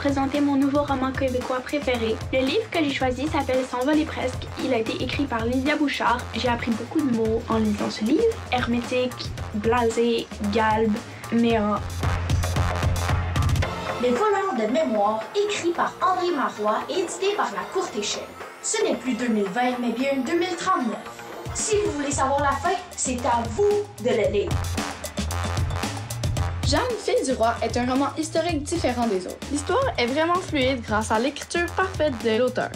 présenter mon nouveau roman québécois préféré. Le livre que j'ai choisi s'appelle S'envoler presque. Il a été écrit par Lydia Bouchard. J'ai appris beaucoup de mots en lisant ce livre. Hermétique, blasé, galbe, néant. Les voleurs de mémoire, écrit par Henri Marois et édité par La Courte Échelle. Ce n'est plus 2020, mais bien 2039. Si vous voulez savoir la fin, c'est à vous de le lire. Jeanne, fille du roi, est un roman historique différent des autres. L'histoire est vraiment fluide grâce à l'écriture parfaite de l'auteur.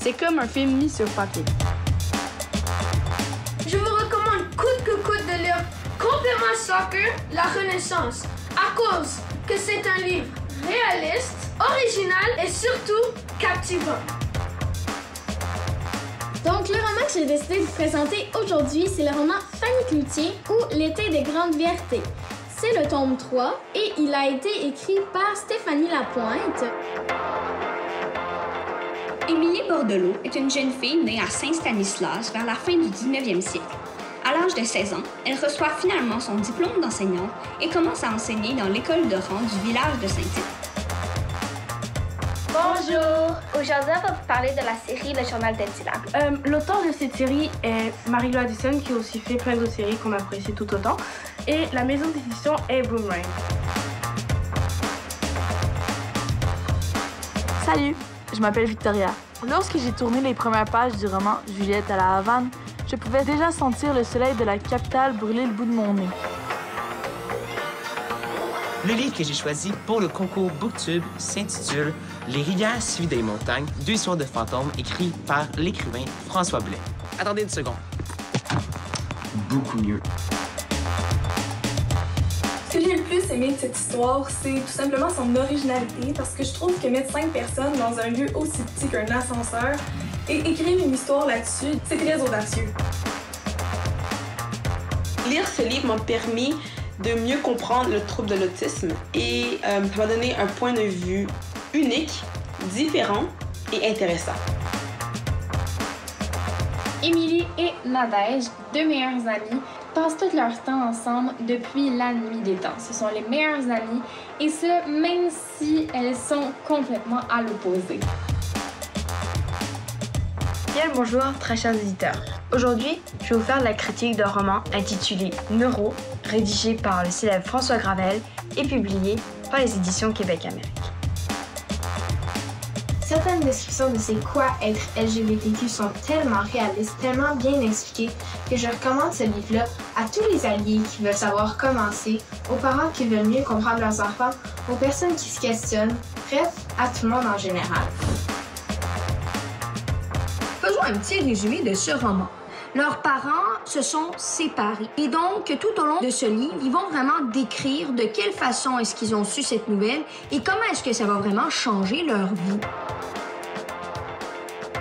C'est comme un film mis sur papier. Je vous recommande coûte que coûte de lire Complément Soccer, La Renaissance, à cause que c'est un livre réaliste, original et surtout captivant. Donc, le roman que j'ai décidé de vous présenter aujourd'hui, c'est le roman Fanny Cloutier ou L'été des grandes vérités. C'est le tome 3 et il a été écrit par Stéphanie Lapointe. Émilie Bordelot est une jeune fille née à Saint-Stanislas vers la fin du 19e siècle. À l'âge de 16 ans, elle reçoit finalement son diplôme d'enseignante et commence à enseigner dans l'école de rang du village de Saint-Tite. Bonjour! Aujourd'hui, on va vous parler de la série Le Journal d'Attila. Euh, L'auteur de cette série est Marie-Lou Addison, qui a aussi fait plein d'autres séries qu'on apprécie tout autant. Et la maison d'édition est Boomerang. Salut, je m'appelle Victoria. Lorsque j'ai tourné les premières pages du roman Juliette à la Havane, je pouvais déjà sentir le soleil de la capitale brûler le bout de mon nez. Le livre que j'ai choisi pour le concours BookTube s'intitule Les rivières suivies des montagnes, deux histoires de fantômes, écrit par l'écrivain François Blais. Attendez une seconde. Beaucoup mieux. Ce que j'ai le plus aimé de cette histoire, c'est tout simplement son originalité, parce que je trouve que mettre cinq personnes dans un lieu aussi petit qu'un ascenseur et écrire une histoire là-dessus, c'est très audacieux. Lire ce livre m'a permis de mieux comprendre le trouble de l'autisme et euh, ça m'a donné un point de vue unique, différent et intéressant. Émilie et Nadège, deux meilleures amies, passent tout leur temps ensemble depuis la nuit des temps. Ce sont les meilleures amies et ce, même si elles sont complètement à l'opposé. Bien le bonjour, très chers éditeurs. Aujourd'hui, je vais vous faire la critique d'un roman intitulé Neuro, rédigé par le célèbre François Gravel et publié par les éditions Québec-Amérique. Certaines descriptions de c'est quoi être LGBTQ sont tellement réalistes, tellement bien expliquées que je recommande ce livre-là à tous les alliés qui veulent savoir comment c'est, aux parents qui veulent mieux comprendre leurs enfants, aux personnes qui se questionnent, bref, à tout le monde en général. Faisons un petit résumé de ce roman. Leurs parents se sont séparés. Et donc, tout au long de ce livre, ils vont vraiment décrire de quelle façon est-ce qu'ils ont su cette nouvelle et comment est-ce que ça va vraiment changer leur vie.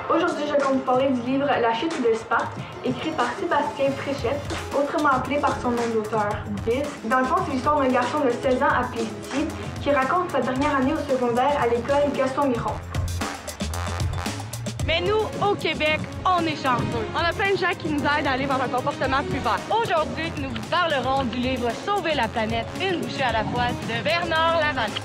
Aujourd'hui, je vais vous parler du livre La chute de Sparte, écrit par Sébastien Fréchette, autrement appelé par son nom d'auteur, Biz. Dans le fond, c'est l'histoire d'un garçon de 16 ans appelé Steve qui raconte sa dernière année au secondaire à l'école Gaston Miron. Mais nous, au Québec, on est chanceux. On a plein de gens qui nous aident à aller vers un comportement plus vert. Aujourd'hui, nous vous parlerons du livre Sauver la planète, une bouchée à la fois de Bernard Lavallee.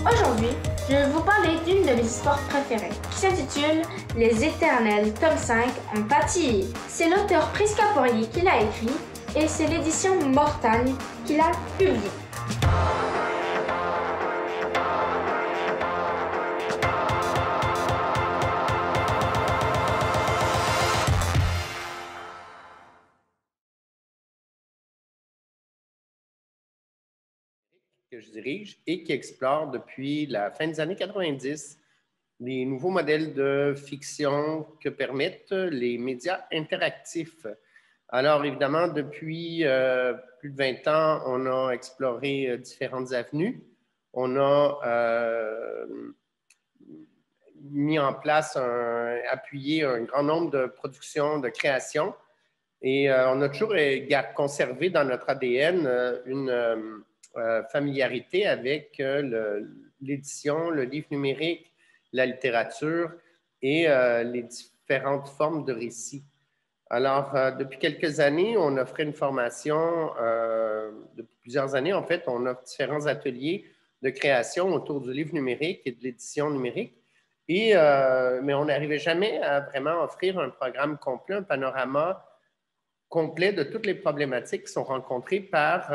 Aujourd'hui, je vais vous parler d'une de mes histoires préférées, qui s'intitule Les Éternels, tome 5, en pâtis. C'est l'auteur Prisca Poirier qui l'a écrit et c'est l'édition Mortagne qui l'a publié. Que je dirige et qui explore depuis la fin des années 90 les nouveaux modèles de fiction que permettent les médias interactifs. Alors, évidemment, depuis euh, plus de 20 ans, on a exploré euh, différentes avenues. On a euh, mis en place, appuyé un grand nombre de productions, de créations. Et on a toujours conservé dans notre ADN une familiarité avec euh, l'édition, le, livre numérique, la littérature et euh, les différentes formes de récits. Alors, depuis quelques années, on offrait une formation, depuis plusieurs années, en fait, on offre différents ateliers de création autour du livre numérique et de l'édition numérique. Et, euh, mais on n'arrivait jamais à vraiment offrir un programme complet, un panorama complet de toutes les problématiques qui sont rencontrées par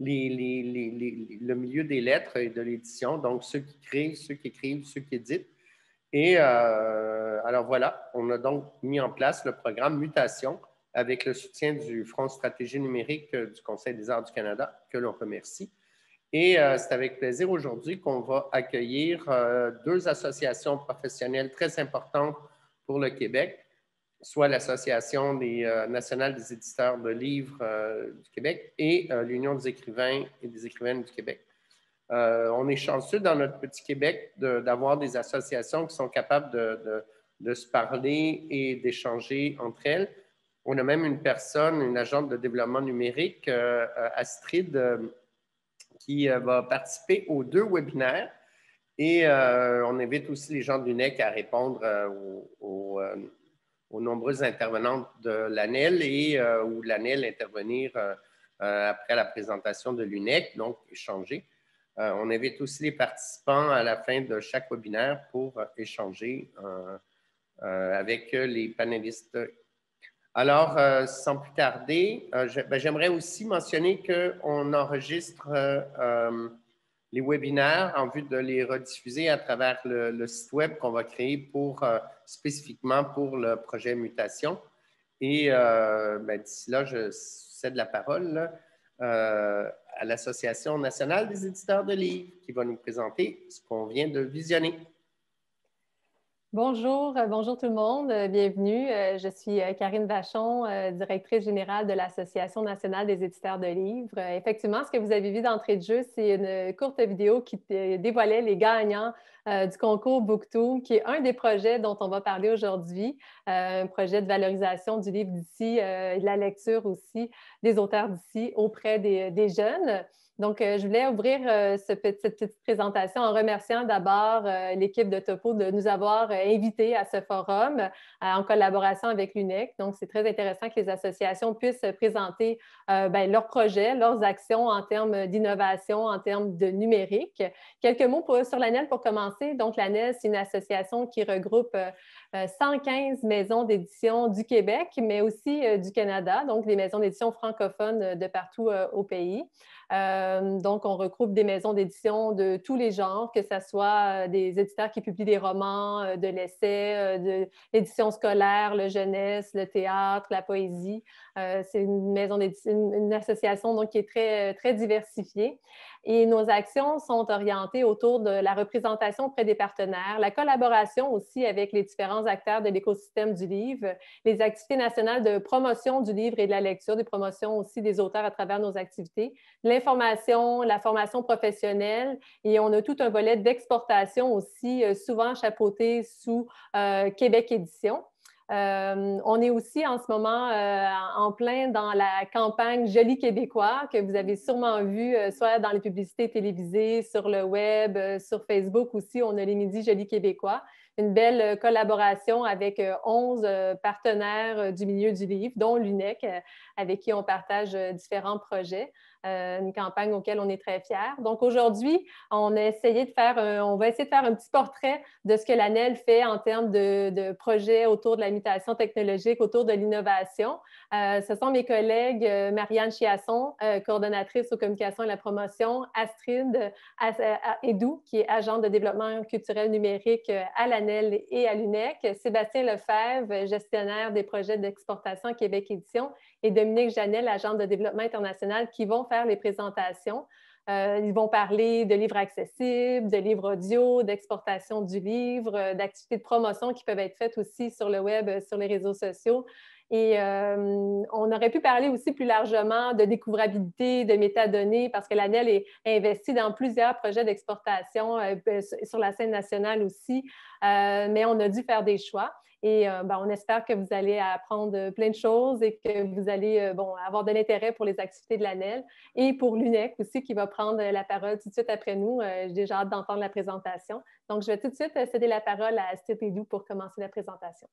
euh, le milieu des lettres et de l'édition, donc ceux qui créent, ceux qui écrivent, ceux qui éditent. Et euh, alors voilà, on a donc mis en place le programme Mutation avec le soutien du Front Stratégie numérique du Conseil des arts du Canada, que l'on remercie. Et euh, c'est avec plaisir aujourd'hui qu'on va accueillir euh, deux associations professionnelles très importantes pour le Québec, soit l'Association euh, nationale des éditeurs de livres du Québec et l'Union des écrivains et des écrivaines du Québec. on est chanceux dans notre petit Québec d'avoir des associations qui sont capables de, se parler et d'échanger entre elles. On a même une personne, une agente de développement numérique, Astrid qui euh, va participer aux deux webinaires. Et euh, on invite aussi les gens de l'UNEC à répondre euh, aux, nombreuses intervenantes de l'ANEL et ou l'ANEL intervenir après la présentation de l'UNEC, donc échanger. on invite aussi les participants à la fin de chaque webinaire pour échanger avec les panélistes alors, euh, sans plus tarder, euh, ben, j'aimerais aussi mentionner qu'on enregistre euh, les webinaires en vue de les rediffuser à travers le, site web qu'on va créer pour, spécifiquement pour le projet Mutation. Et ben, d'ici là, je cède la parole à l'Association nationale des éditeurs de livres qui va nous présenter ce qu'on vient de visionner. Bonjour, euh, bonjour tout le monde, euh, bienvenue. Euh, je suis Karine Vachon, directrice générale de l'Association nationale des éditeurs de livres. Effectivement, ce que vous avez vu d'entrée de jeu, c'est une courte vidéo qui dévoilait les gagnants du concours Booktube, qui est un des projets dont on va parler aujourd'hui, un projet de valorisation du livre d'ici de la lecture aussi des auteurs d'ici auprès des jeunes. Donc, euh, je voulais ouvrir euh, cette petite présentation en remerciant d'abord euh, l'équipe de Topo de nous avoir invités à ce forum en collaboration avec l'UNEC. Donc, c'est très intéressant que les associations puissent présenter ben, leurs projets, leurs actions en termes d'innovation, en termes de numérique. Quelques mots sur l'ANEL pour commencer. Donc, l'ANEL, c'est une association qui regroupe 115 maisons d'édition du Québec, mais aussi du Canada, donc des maisons d'édition francophones de partout au pays. Euh, donc, on regroupe des maisons d'édition de tous les genres, que ce soit euh, des éditeurs qui publient des romans, euh, de l'essai, de l'édition scolaire, le jeunesse, le théâtre, la poésie. c'est une maison d'édition, une association donc, qui est très, très diversifiée. Et nos actions sont orientées autour de la représentation auprès des partenaires, la collaboration aussi avec les différents acteurs de l'écosystème du livre, les activités nationales de promotion du livre et de la lecture, des promotions aussi des auteurs à travers nos activités, l'information, la formation professionnelle et on a tout un volet d'exportation aussi, euh, souvent chapeauté sous euh, Québec Édition. Euh, on est aussi en ce moment en plein dans la campagne Joli Québécois que vous avez sûrement vu, soit dans les publicités télévisées, sur le web, sur Facebook aussi. On a les Midis Joli Québécois. Une belle collaboration avec 11 partenaires du milieu du livre, dont l'UNEC, avec qui on partage différents projets. Euh, une campagne auquel on est très fiers. Donc aujourd'hui, on va essayer de faire un petit portrait de ce que l'ANEL fait en termes de, projets autour de la mutation technologique, autour de l'innovation. Euh, ce sont mes collègues euh, Marianne Chiasson, coordonnatrice aux communications et la promotion, Astrid Edou, qui est agente de développement culturel numérique à l'ANEL et à l'UNEC, Sébastien Lefebvre, gestionnaire des projets d'exportation Québec Édition, et Dominique Janel, agente de développement international, qui vont faire les présentations. Euh, ils vont parler de livres accessibles, de livres audio, d'exportation du livre, euh, d'activités de promotion qui peuvent être faites aussi sur le web, euh, sur les réseaux sociaux. Et on aurait pu parler aussi plus largement de découvrabilité, de métadonnées, parce que l'ANEL est investi dans plusieurs projets d'exportation sur la scène nationale aussi, mais on a dû faire des choix. Et euh, ben, on espère que vous allez apprendre plein de choses et que vous allez euh, avoir de l'intérêt pour les activités de l'ANEL et pour l'UNEC aussi qui va prendre la parole tout de suite après nous. Euh, j'ai déjà hâte d'entendre la présentation. Donc, je vais tout de suite céder la parole à Astrid Edou pour commencer la présentation.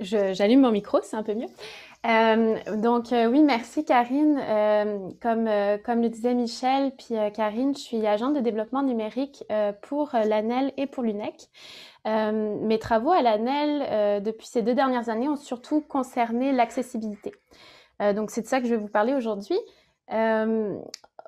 J'allume mon micro, c'est un peu mieux. Euh, donc euh, oui, merci Karine. Euh, comme, comme le disait Michel, puis Karine, je suis agente de développement numérique pour l'ANEL et pour l'UNEC. mes travaux à l'ANEL depuis ces deux dernières années ont surtout concerné l'accessibilité. donc c'est de ça que je vais vous parler aujourd'hui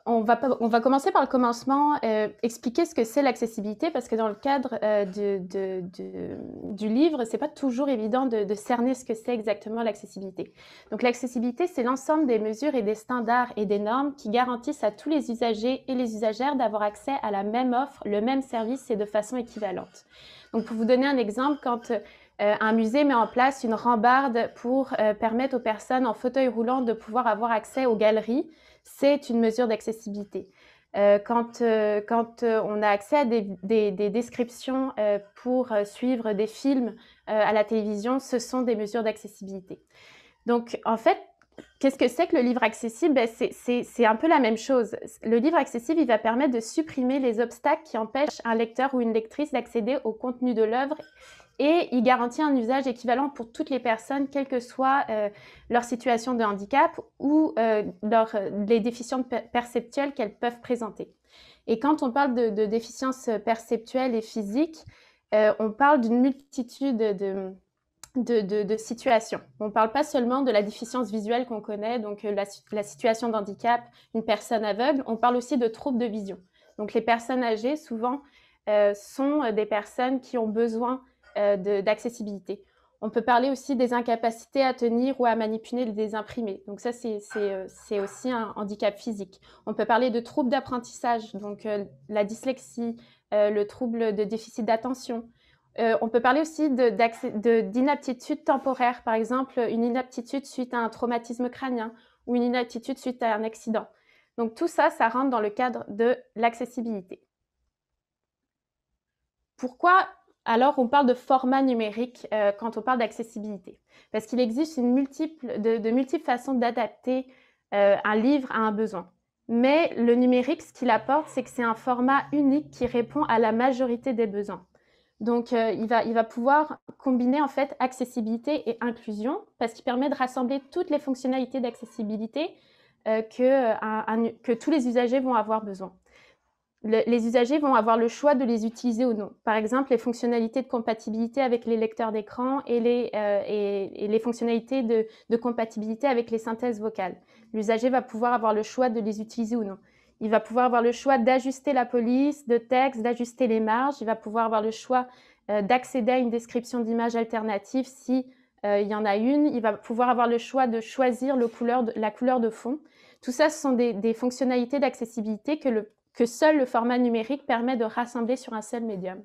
on va, commencer par le commencement, euh, expliquer ce que c'est l'accessibilité, parce que dans le cadre euh, du livre, c'est pas toujours évident de, cerner ce que c'est exactement l'accessibilité. Donc l'accessibilité, c'est l'ensemble des mesures et des standards et des normes qui garantissent à tous les usagers et les usagères d'avoir accès à la même offre, le même service et de façon équivalente. Donc pour vous donner un exemple, quand euh, un musée met en place une rambarde pour permettre aux personnes en fauteuil roulant de pouvoir avoir accès aux galeries, c'est une mesure d'accessibilité. Euh, quand, euh, quand euh, on a accès à des, des, descriptions pour suivre des films à la télévision, ce sont des mesures d'accessibilité. Donc, en fait, Qu'est-ce que c'est que le livre accessible? Ben, C'est un peu la même chose. Le livre accessible, il va permettre de supprimer les obstacles qui empêchent un lecteur ou une lectrice d'accéder au contenu de l'œuvre et il garantit un usage équivalent pour toutes les personnes, quelle que soit euh, leur situation de handicap ou euh, les déficiences perceptuelles qu'elles peuvent présenter. Et quand on parle de, déficiences perceptuelles et physiques, euh, on parle d'une multitude de, situations. On ne parle pas seulement de la déficience visuelle qu'on connaît, donc la, la situation d'handicap, une personne aveugle, on parle aussi de troubles de vision. Donc les personnes âgées, souvent, sont des personnes qui ont besoin euh, d'accessibilité. On peut parler aussi des incapacités à tenir ou à manipuler des imprimés. Donc ça, c'est euh, aussi un handicap physique. On peut parler de troubles d'apprentissage, donc euh, la dyslexie, le trouble de déficit d'attention. on peut parler aussi d'inaptitude temporaire, par exemple une inaptitude suite à un traumatisme crânien ou une inaptitude suite à un accident. Donc tout ça, ça rentre dans le cadre de l'accessibilité. Pourquoi alors on parle de format numérique euh, quand on parle d'accessibilité, parce qu'il existe une multiple, de, multiples façons d'adapter euh, un livre à un besoin. Mais le numérique, ce qu'il apporte, c'est que c'est un format unique qui répond à la majorité des besoins. Donc, euh, il, va, il, va, pouvoir combiner en fait accessibilité et inclusion parce qu'il permet de rassembler toutes les fonctionnalités d'accessibilité que, que tous les usagers vont avoir besoin les usagers vont avoir le choix de les utiliser ou non. Par exemple, les fonctionnalités de compatibilité avec les lecteurs d'écran et, les, euh, fonctionnalités de, compatibilité avec les synthèses vocales. L'usager va pouvoir avoir le choix de les utiliser ou non. Il va pouvoir avoir le choix d'ajuster la police de texte, d'ajuster les marges. Il va pouvoir avoir le choix euh, d'accéder à une description d'image alternative si euh, il y en a une. Il va pouvoir avoir le choix de choisir la couleur de fond. Tout ça, ce sont des fonctionnalités d'accessibilité que le que seul le format numérique permet de rassembler sur un seul médium.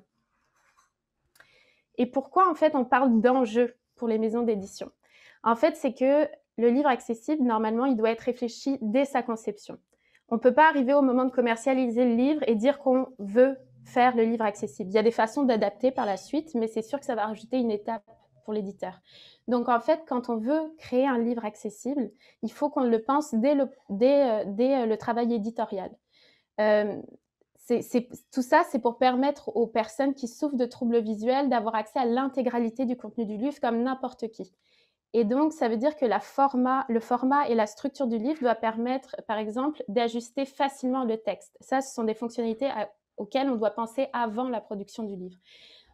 Et pourquoi en fait on parle d'enjeu pour les maisons d'édition? En fait, c'est que le livre accessible, normalement, il doit être réfléchi dès sa conception. On ne peut pas arriver au moment de commercialiser le livre et dire qu'on veut faire le livre accessible. Il y a des façons d'adapter par la suite, mais c'est sûr que ça va rajouter une étape pour l'éditeur. Donc en fait, quand on veut créer un livre accessible, il faut qu'on le pense dès le, dès, euh, dès euh, le travail éditorial. Euh, tout ça, c'est pour permettre aux personnes qui souffrent de troubles visuels d'avoir accès à l'intégralité du contenu du livre comme n'importe qui. Et donc, ça veut dire que le format et la structure du livre doivent permettre, par exemple, d'ajuster facilement le texte. Ça, ce sont des fonctionnalités auxquelles on doit penser avant la production du livre.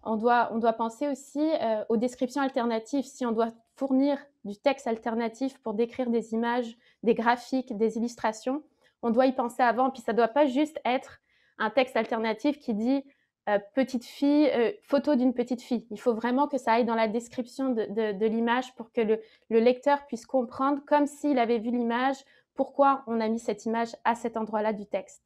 On doit, on doit penser aussi euh, aux descriptions alternatives. Si on doit fournir du texte alternatif pour décrire des images, des graphiques, des illustrations, on doit y penser avant. Puis ça doit pas juste être un texte alternatif qui dit euh, petite fille, euh, photo d'une petite fille. Il faut vraiment que ça aille dans la description de, l'image pour que le, lecteur puisse comprendre, comme s'il avait vu l'image, pourquoi on a mis cette image à cet endroit-là du texte.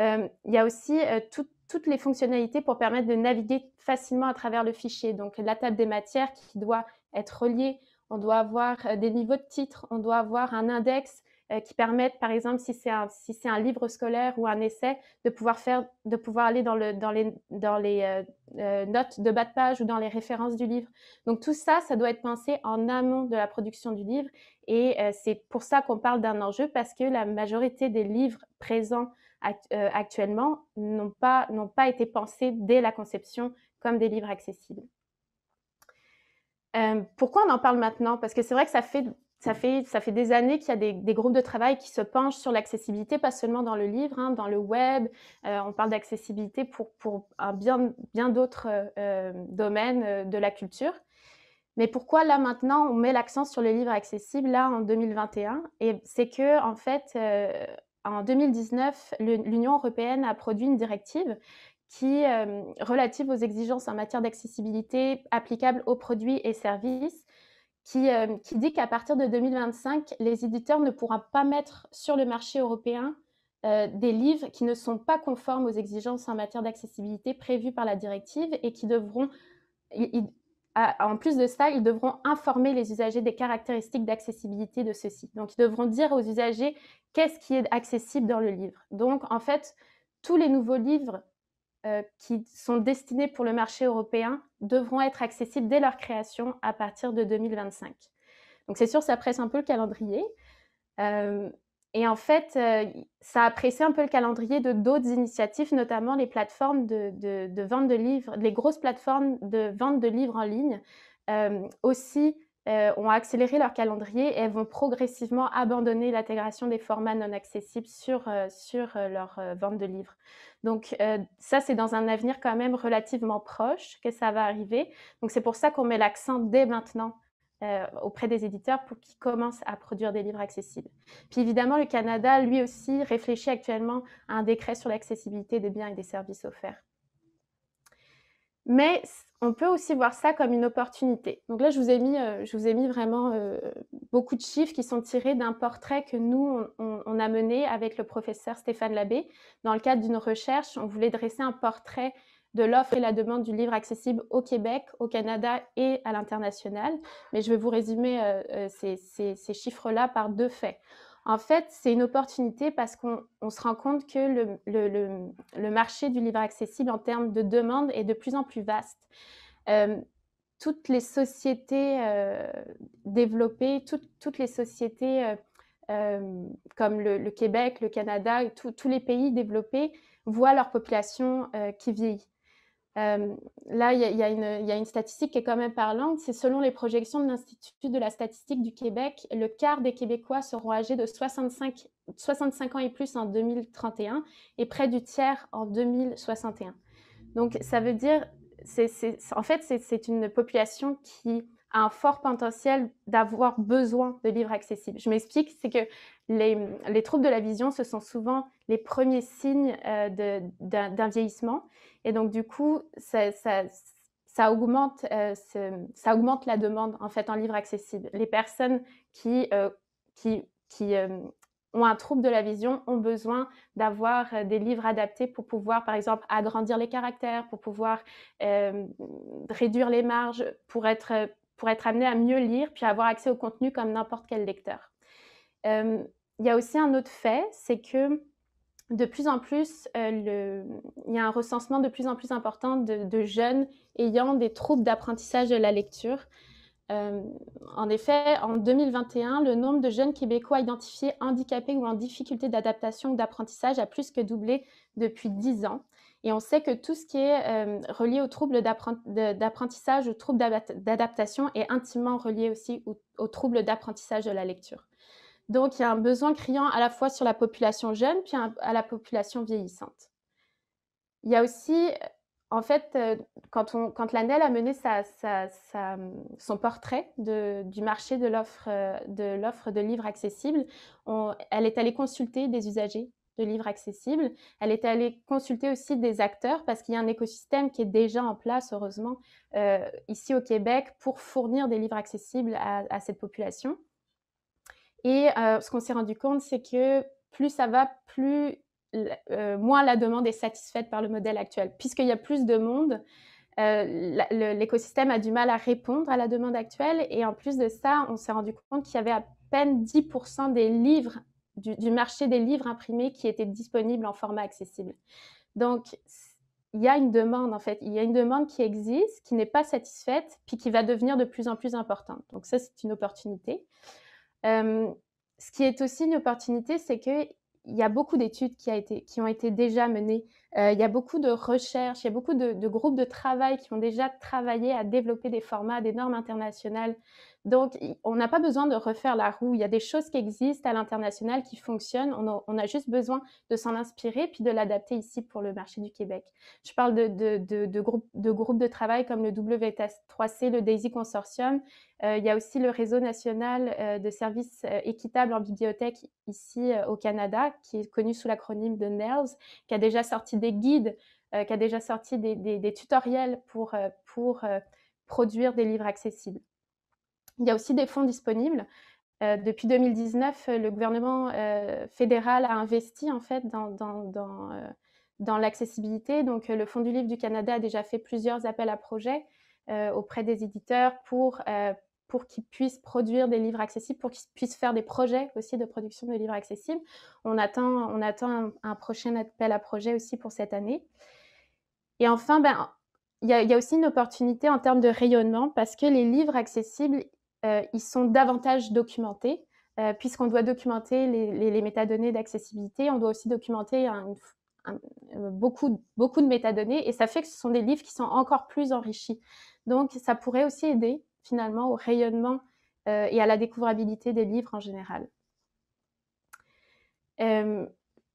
Euh, il y a aussi toutes les fonctionnalités pour permettre de naviguer facilement à travers le fichier. Donc la table des matières qui doit être reliée, on doit avoir des niveaux de titres, on doit avoir un index euh, qui permettent, par exemple, si c'est un, si un livre scolaire ou un essai, de pouvoir, faire, de pouvoir aller dans, le, dans les, dans les euh, euh, notes de bas de page ou dans les références du livre. Donc tout ça, ça doit être pensé en amont de la production du livre. Et c'est pour ça qu'on parle d'un enjeu, parce que la majorité des livres présents actuellement n'ont pas, pas été pensés dès la conception comme des livres accessibles. pourquoi on en parle maintenant? Parce que c'est vrai que ça fait ça fait, ça fait des années qu'il y a des, groupes de travail qui se penchent sur l'accessibilité, pas seulement dans le livre, hein, dans le web. Euh, on parle d'accessibilité pour, pour un bien, bien d'autres euh, domaines euh, de la culture. Mais pourquoi là maintenant on met l'accent sur les livres accessibles là en 2021 Et c'est que en fait, en 2019, l'Union européenne a produit une directive qui relative aux exigences en matière d'accessibilité applicables aux produits et services euh, qui, dit qu'à partir de 2025, les éditeurs ne pourront pas mettre sur le marché européen euh, des livres qui ne sont pas conformes aux exigences en matière d'accessibilité prévues par la directive et qui devront, en plus de ça, ils devront informer les usagers des caractéristiques d'accessibilité de ceux-ci. Donc, ils devront dire aux usagers qu'est-ce qui est accessible dans le livre. Donc, en fait, tous les nouveaux livres euh, qui sont destinés pour le marché européen devront être accessibles dès leur création à partir de 2025. Donc c'est sûr, ça presse un peu le calendrier. Euh, et en fait, euh, ça a pressé un peu le calendrier de d'autres initiatives, notamment les plateformes de, vente de livres, les grosses plateformes de vente de livres en ligne aussi ont accéléré leur calendrier et elles vont progressivement abandonner l'intégration des formats non accessibles sur, sur leur vente de livres. Donc ça, c'est dans un avenir quand même relativement proche que ça va arriver. Donc c'est pour ça qu'on met l'accent dès maintenant auprès des éditeurs pour qu'ils commencent à produire des livres accessibles. Puis évidemment, le Canada, lui aussi, réfléchit actuellement à un décret sur l'accessibilité des biens et des services offerts. Mais on peut aussi voir ça comme une opportunité. Donc là, je vous ai mis, euh, je vous ai mis vraiment euh, beaucoup de chiffres qui sont tirés d'un portrait que nous, on, a mené avec le professeur Stéphane Labbé. Dans le cadre d'une recherche, on voulait dresser un portrait de l'offre et la demande du livre accessible au Québec, au Canada et à l'international. Mais je vais vous résumer euh, ces chiffres-là par deux faits. En fait, c'est une opportunité parce qu'on se rend compte que le, marché du livre accessible en termes de demande est de plus en plus vaste. Euh, toutes les sociétés euh, développées, toutes les sociétés euh, comme le, Québec, le Canada tous les pays développés voient leur population qui vieillit. Euh, là, il y, a une statistique qui est quand même parlante. C'est selon les projections de l'Institut de la statistique du Québec, le quart des Québécois seront âgés de 65, 65 ans et plus en 2031 et près du tiers en 2061. Donc, ça veut dire, en fait, c'est une population qui un fort potentiel d'avoir besoin de livres accessibles. Je m'explique, c'est que les, troubles de la vision, ce sont souvent les premiers signes euh, d'un vieillissement. Et donc, du coup, ça, augmente, euh, ça augmente la demande en fait en livres accessibles. Les personnes qui, euh, qui, qui ont un trouble de la vision ont besoin d'avoir des livres adaptés pour pouvoir, par exemple, agrandir les caractères, pour pouvoir réduire les marges, pour être, pour être amené à mieux lire, puis avoir accès au contenu comme n'importe quel lecteur. il y a aussi un autre fait, c'est que de plus en plus, euh, il y a un recensement de plus en plus important de, jeunes ayant des troubles d'apprentissage de la lecture. Euh, en effet, en 2021, le nombre de jeunes Québécois identifiés handicapés ou en difficulté d'adaptation ou d'apprentissage a plus que doublé depuis 10 ans. Et on sait que tout ce qui est euh, relié aux troubles d'apprentissage ou troubles d'adaptation est intimement relié aussi aux troubles d'apprentissage de la lecture. Donc, il y a un besoin criant à la fois sur la population jeune, puis à la population vieillissante. Il y a aussi, en fait, euh, quand, on, quand a mené son portrait du marché euh, de, l'offre de livres accessibles, elle est allée consulter des usagers de livres accessibles. Elle est allée consulter aussi des acteurs parce qu'il y a un écosystème qui est déjà en place, heureusement, euh, ici au Québec pour fournir des livres accessibles à cette population. Et euh, ce qu'on s'est rendu compte, c'est que plus ça va, plus euh, moins la demande est satisfaite par le modèle actuel. Puisqu'il y a plus de monde, l'écosystème a du mal à répondre à la demande actuelle. Et en plus de ça, on s'est rendu compte qu'il y avait à peine 10% des livres, du, marché des livres imprimés qui étaient disponibles en format accessible. Donc, il y a une demande, en fait. Il y a une demande qui existe, qui n'est pas satisfaite, puis qui va devenir de plus en plus importante. Donc, ça, c'est une opportunité ce qui est aussi une opportunité, c'est qu'il il y a beaucoup d'études qui, qui, ont été déjà menées. il y a beaucoup de recherches, il y a beaucoup de, groupes de travail qui ont déjà travaillé à développer des formats, des normes internationales donc, on n'a pas besoin de refaire la roue. Il y a des choses qui existent à l'international qui fonctionnent. On a, juste besoin de s'en inspirer puis de l'adapter ici pour le marché du Québec. Je parle de, groupes, de travail comme le WTS3C, le DAISY Consortium. Euh, il y a aussi le réseau national euh, de services euh, équitables en bibliothèque ici au Canada, qui est connu sous l'acronyme de NELS, qui a déjà sorti des guides, qui a déjà sorti des, tutoriels pour produire des livres accessibles. Il y a aussi des fonds disponibles. Euh, depuis 2019, le gouvernement euh, fédéral a investi en fait dans, euh, l'accessibilité. Donc, le Fonds du livre du Canada a déjà fait plusieurs appels à projets auprès des éditeurs pour, pour qu'ils puissent produire des livres accessibles, pour qu'ils puissent faire des projets aussi de production de livres accessibles. On attend, on attend un, prochain appel à projet aussi pour cette année. Et enfin, ben, il y, y, a aussi une opportunité en termes de rayonnement parce que les livres accessibles, euh, ils sont davantage documentés. Euh, puisqu'on doit documenter les, métadonnées d'accessibilité, on doit aussi documenter beaucoup, beaucoup de métadonnées et ça fait que ce sont des livres qui sont encore plus enrichis. Donc, ça pourrait aussi aider finalement au rayonnement euh, et à la découvrabilité des livres en général.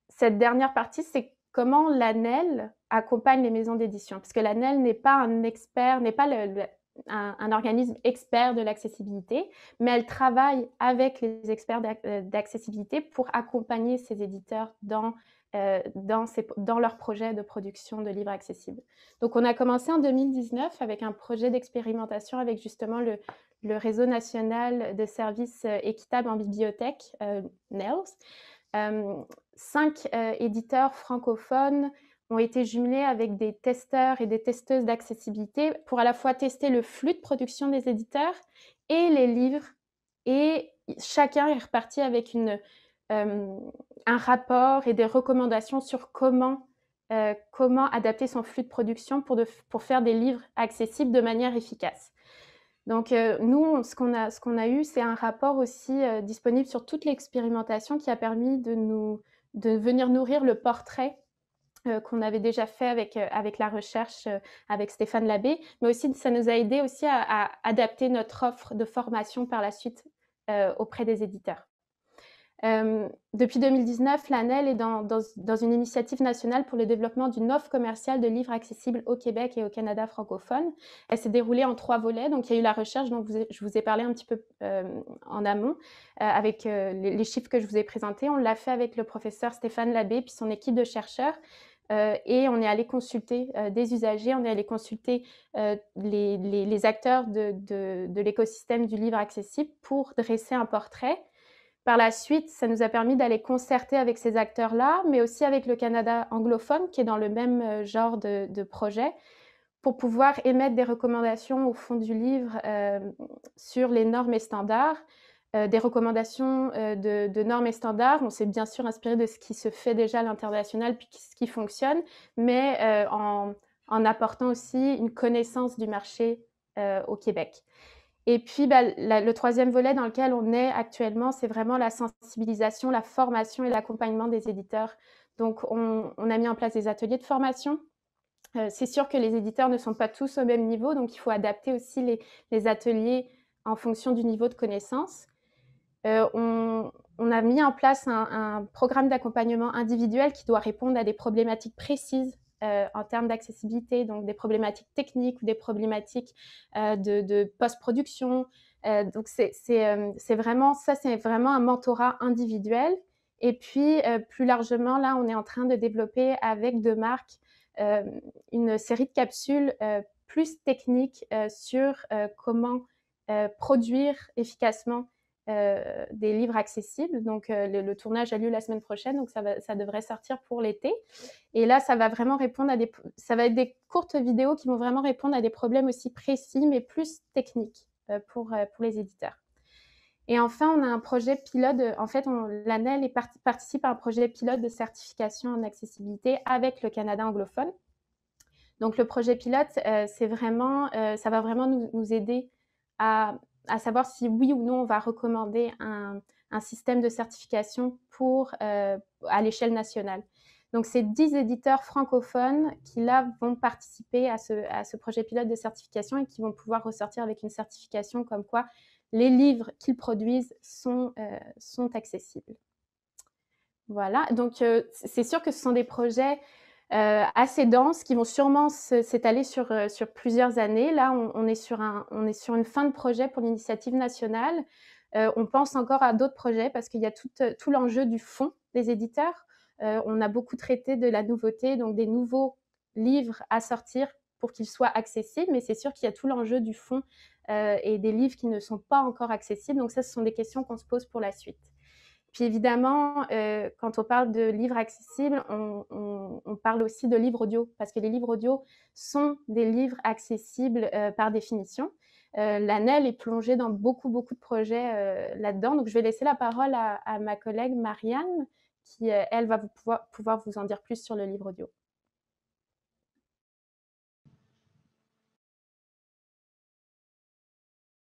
cette dernière partie, c'est comment l'ANEL accompagne les maisons d'édition, parce que l'ANEL n'est pas un expert, n'est pas le, un, organisme expert de l'accessibilité, mais elle travaille avec les experts euh, d'accessibilité pour accompagner ces éditeurs dans, euh, dans, dans leur projet de production de livres accessibles. Donc, on a commencé en 2019 avec un projet d'expérimentation avec justement le, réseau national de services euh, équitables en bibliothèque, NELS. cinq éditeurs francophones ont été jumelés avec des testeurs et des testeuses d'accessibilité pour à la fois tester le flux de production des éditeurs et les livres. Et chacun est reparti avec une, euh, un rapport et des recommandations sur comment, euh, comment adapter son flux de production pour, pour faire des livres accessibles de manière efficace. Donc euh, nous, ce qu'on a, ce qu'on a eu, c'est un rapport aussi disponible sur toute l'expérimentation qui a permis de, nous, de venir nourrir le portrait qu'on avait déjà fait avec, euh, avec la recherche euh, avec Stéphane Labbé, mais aussi ça nous a aidé aussi à, adapter notre offre de formation par la suite auprès des éditeurs. depuis 2019, l'ANEL est dans, dans, une initiative nationale pour le développement d'une offre commerciale de livres accessibles au Québec et au Canada francophone. Elle s'est déroulée en trois volets. Donc, il y a eu la recherche dont je vous ai parlé un petit peu en amont, avec les, les, chiffres que je vous ai présentés. On l'a fait avec le professeur Stéphane Labbé puis son équipe de chercheurs. Euh, et on est allé consulter euh, des usagers, on est allé consulter euh, les, acteurs de, l'écosystème du livre accessible pour dresser un portrait. Par la suite, ça nous a permis d'aller concerter avec ces acteurs-là, mais aussi avec le Canada anglophone, qui est dans le même genre de, projet, pour pouvoir émettre des recommandations au fond du livre sur les normes et standards, euh, des recommandations euh, de, normes et standards. On s'est bien sûr inspiré de ce qui se fait déjà à l'international, puis ce qui fonctionne, mais euh, en, apportant aussi une connaissance du marché au Québec. Et puis, bah, le troisième volet dans lequel on est actuellement, c'est vraiment la sensibilisation, la formation et l'accompagnement des éditeurs. Donc, on, a mis en place des ateliers de formation. c'est sûr que les éditeurs ne sont pas tous au même niveau, donc il faut adapter aussi les, les ateliers en fonction du niveau de connaissance. Euh, on, a mis en place un, programme d'accompagnement individuel qui doit répondre à des problématiques précises euh, en termes d'accessibilité, donc des problématiques techniques ou des problématiques euh, de, post-production. donc c'est vraiment ça, c'est vraiment un mentorat individuel. Et puis plus largement, là, on est en train de développer avec deux marques une série de capsules plus techniques sur comment produire efficacement euh, des livres accessibles. Donc, euh, le, tournage a lieu la semaine prochaine, donc ça, devrait sortir pour l'été. Et là, ça va vraiment répondre à des, ça va être des courtes vidéos qui vont vraiment répondre à des problèmes aussi précis, mais plus techniques euh, pour, pour les éditeurs. Et enfin, on a un projet pilote. en fait, l'ANEL participe à un projet pilote de certification en accessibilité avec le Canada anglophone. Donc, le projet pilote, c'est vraiment, ça va vraiment nous, nous aider à à savoir si oui ou non on va recommander un, un système de certification pour, à l'échelle nationale. Donc, c'est 10 éditeurs francophones qui, là, vont participer à ce, à ce, projet pilote de certification et qui vont pouvoir ressortir avec une certification comme quoi les livres qu'ils produisent sont, sont accessibles. Voilà, donc c'est sûr que ce sont des projets euh, assez denses qui vont sûrement s'étaler sur, euh, sur plusieurs années. Là, on, est sur un, on est sur une fin de projet pour l'initiative nationale. Euh, on pense encore à d'autres projets parce qu'il y a tout, tout l'enjeu du fond des éditeurs. on a beaucoup traité de la nouveauté, donc des nouveaux livres à sortir pour qu'ils soient accessibles, mais c'est sûr qu'il y a tout l'enjeu du fond et des livres qui ne sont pas encore accessibles. Donc ça, ce sont des questions qu'on se pose pour la suite. Puis évidemment, euh, quand on parle de livres accessibles, on, parle aussi de livres audio, parce que les livres audio sont des livres accessibles euh, par définition. Euh, L'ANEL est plongée dans beaucoup, beaucoup de projets là-dedans. Donc, je vais laisser la parole à, ma collègue Marianne, qui, elle, va vous pouvoir, pouvoir vous en dire plus sur le livre audio.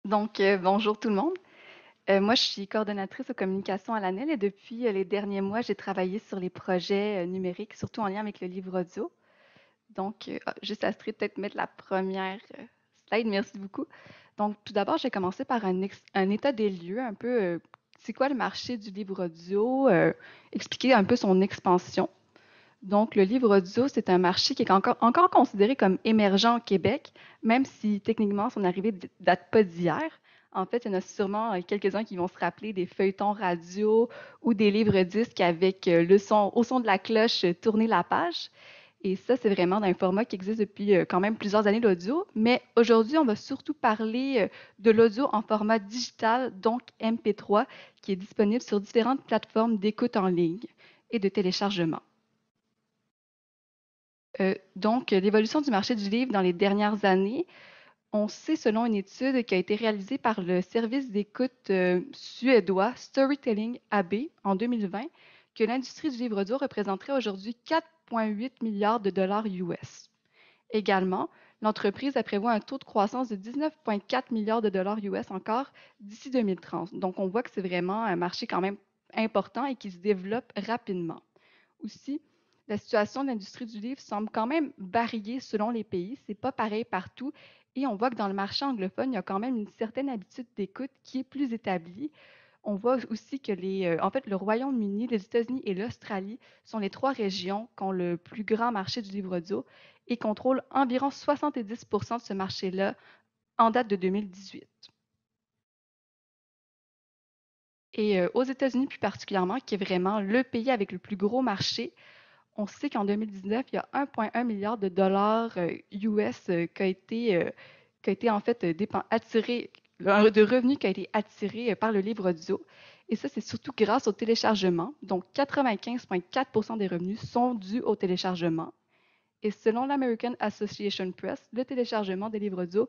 Donc, bonjour tout le monde. Euh, moi, je suis coordonnatrice de communication à l'ANEL et depuis euh, les derniers mois, j'ai travaillé sur les projets euh, numériques, surtout en lien avec le livre audio. Donc, ah, juste Astrid, peut-être mettre la première slide. Merci beaucoup. Donc, tout d'abord, j'ai commencé par un, état des lieux, un peu c'est quoi le marché du livre audio, expliquer un peu son expansion. Donc, le livre audio, c'est un marché qui est encore, considéré comme émergent au Québec, même si techniquement son arrivée date pas d'hier. En fait, il y en a sûrement euh, quelques-uns qui vont se rappeler des feuilletons radio ou des livres disques avec euh, le son, au son de la cloche, euh, tourner la page. Et ça, c'est vraiment un format qui existe depuis quand même plusieurs années, l'audio. Mais aujourd'hui, on va surtout parler de l'audio en format digital, donc MP3, qui est disponible sur différentes plateformes d'écoute en ligne et de téléchargement. donc, l'évolution du marché du livre dans les dernières années, on sait, selon une étude qui a été réalisée par le service d'écoute euh, suédois Storytelling AB en 2020, que l'industrie du livre audio représenterait aujourd'hui 4,8 milliards de dollars US. Également, l'entreprise prévu un taux de croissance de 19,4 milliards de dollars US encore d'ici 2030. Donc, on voit que c'est vraiment un marché quand même important et qui se développe rapidement. Aussi, la situation de l'industrie du livre semble quand même varier selon les pays. C'est pas pareil partout et on voit que dans le marché anglophone, il y a quand même une certaine habitude d'écoute qui est plus établie. On voit aussi que euh, en fait, le Royaume-Uni, les États-Unis et l'Australie sont les trois régions qui ont le plus grand marché du livre audio et contrôlent environ 70% de ce marché-là en date de 2018. Et euh, aux États-Unis plus particulièrement, qui est vraiment le pays avec le plus gros marché, on sait qu'en 2019, il y a 1,1 milliard de dollars US euh, qui a été, euh, qui a été en fait attiré, de revenus qui a été attiré euh, par le livre audio. Et ça, c'est surtout grâce au téléchargement. Donc, 95,4% des revenus sont dus au téléchargement. Et selon l'American Association Press, le téléchargement des livres audio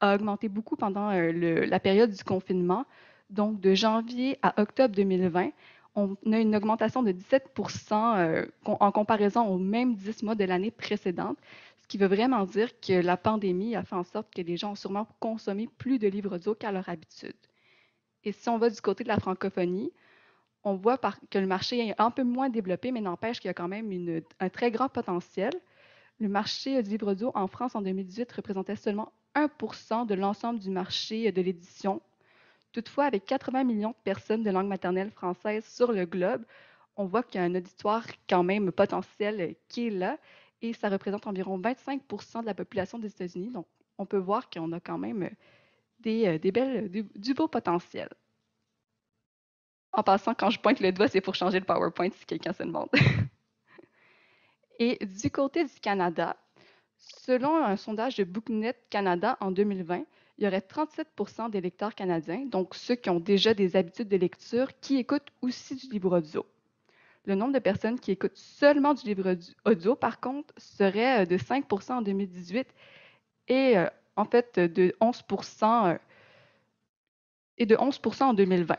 a augmenté beaucoup pendant la période du confinement. Donc, de janvier à octobre 2020, on a une augmentation de 17% euh, en comparaison aux mêmes 10 mois de l'année précédente, ce qui veut vraiment dire que la pandémie a fait en sorte que les gens ont sûrement consommé plus de livres audio qu'à leur habitude. Et si on va du côté de la francophonie, on voit que le marché est un peu moins développé, mais n'empêche qu'il y a quand même un très grand potentiel. Le marché du livre audio en France en 2018 représentait seulement 1% de l'ensemble du marché de l'édition Toutefois, avec 80 millions de personnes de langue maternelle française sur le globe, on voit qu'il y a un auditoire quand même potentiel qui est là et ça représente environ 25% de la population des États-Unis. Donc, on peut voir qu'on a quand même des, euh, belles, du, beau potentiel. En passant, quand je pointe le doigt, c'est pour changer le PowerPoint si quelqu'un se demande. et du côté du Canada, selon un sondage de BookNet Canada en 2020, il y aurait 37% des lecteurs canadiens, donc ceux qui ont déjà des habitudes de lecture, qui écoutent aussi du livre audio. Le nombre de personnes qui écoutent seulement du livre audio, par contre, serait euh, de 5% en 2018 et euh, en fait de 11 euh, et de 11% en 2020.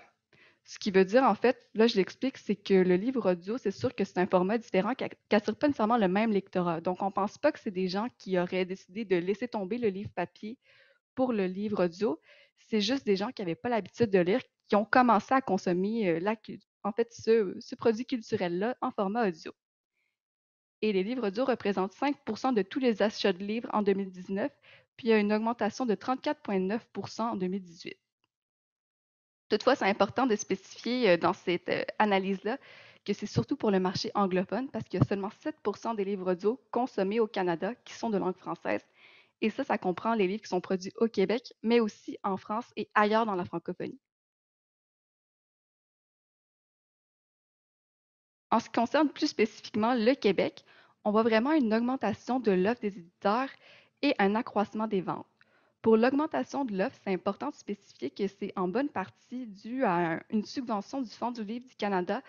Ce qui veut dire, en fait, là, je l'explique, c'est que le livre audio, c'est sûr que c'est un format différent qui n'attire pas nécessairement le même lectorat. Donc, on ne pense pas que c'est des gens qui auraient décidé de laisser tomber le livre papier pour le livre audio, c'est juste des gens qui n'avaient pas l'habitude de lire, qui ont commencé à consommer la, en fait, ce, ce produit culturel-là en format audio. Et les livres audio représentent 5% de tous les achats de livres en 2019, puis il y a une augmentation de 34,9% en 2018. Toutefois, c'est important de spécifier dans cette analyse-là que c'est surtout pour le marché anglophone parce qu'il y a seulement 7% des livres audio consommés au Canada qui sont de langue française. Et ça, ça comprend les livres qui sont produits au Québec, mais aussi en France et ailleurs dans la francophonie. En ce qui concerne plus spécifiquement le Québec, on voit vraiment une augmentation de l'offre des éditeurs et un accroissement des ventes. Pour l'augmentation de l'offre, c'est important de spécifier que c'est en bonne partie dû à une subvention du Fonds du livre du Canada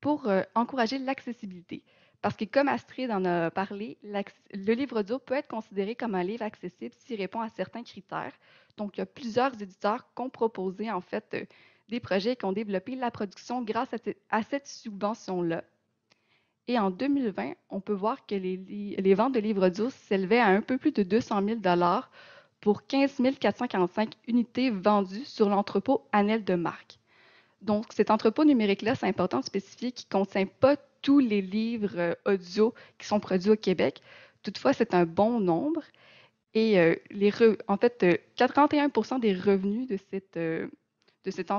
pour euh, encourager l'accessibilité. Parce que comme Astrid en a parlé, le livre audio peut être considéré comme un livre accessible s'il répond à certains critères. Donc, il y a plusieurs éditeurs qui ont proposé en fait euh, des projets qui ont développé la production grâce à, cette subvention-là. Et en 2020, on peut voir que les, ventes de livres audio s'élevaient à un peu plus de 200 000 pour 15 445 unités vendues sur l'entrepôt Annel de marque. Donc, cet entrepôt numérique-là, c'est important de spécifier qu'il ne contient pas tous les livres euh, audio qui sont produits au Québec. Toutefois, c'est un bon nombre. Et euh, les en fait, 41% euh, des revenus de, cette, de cet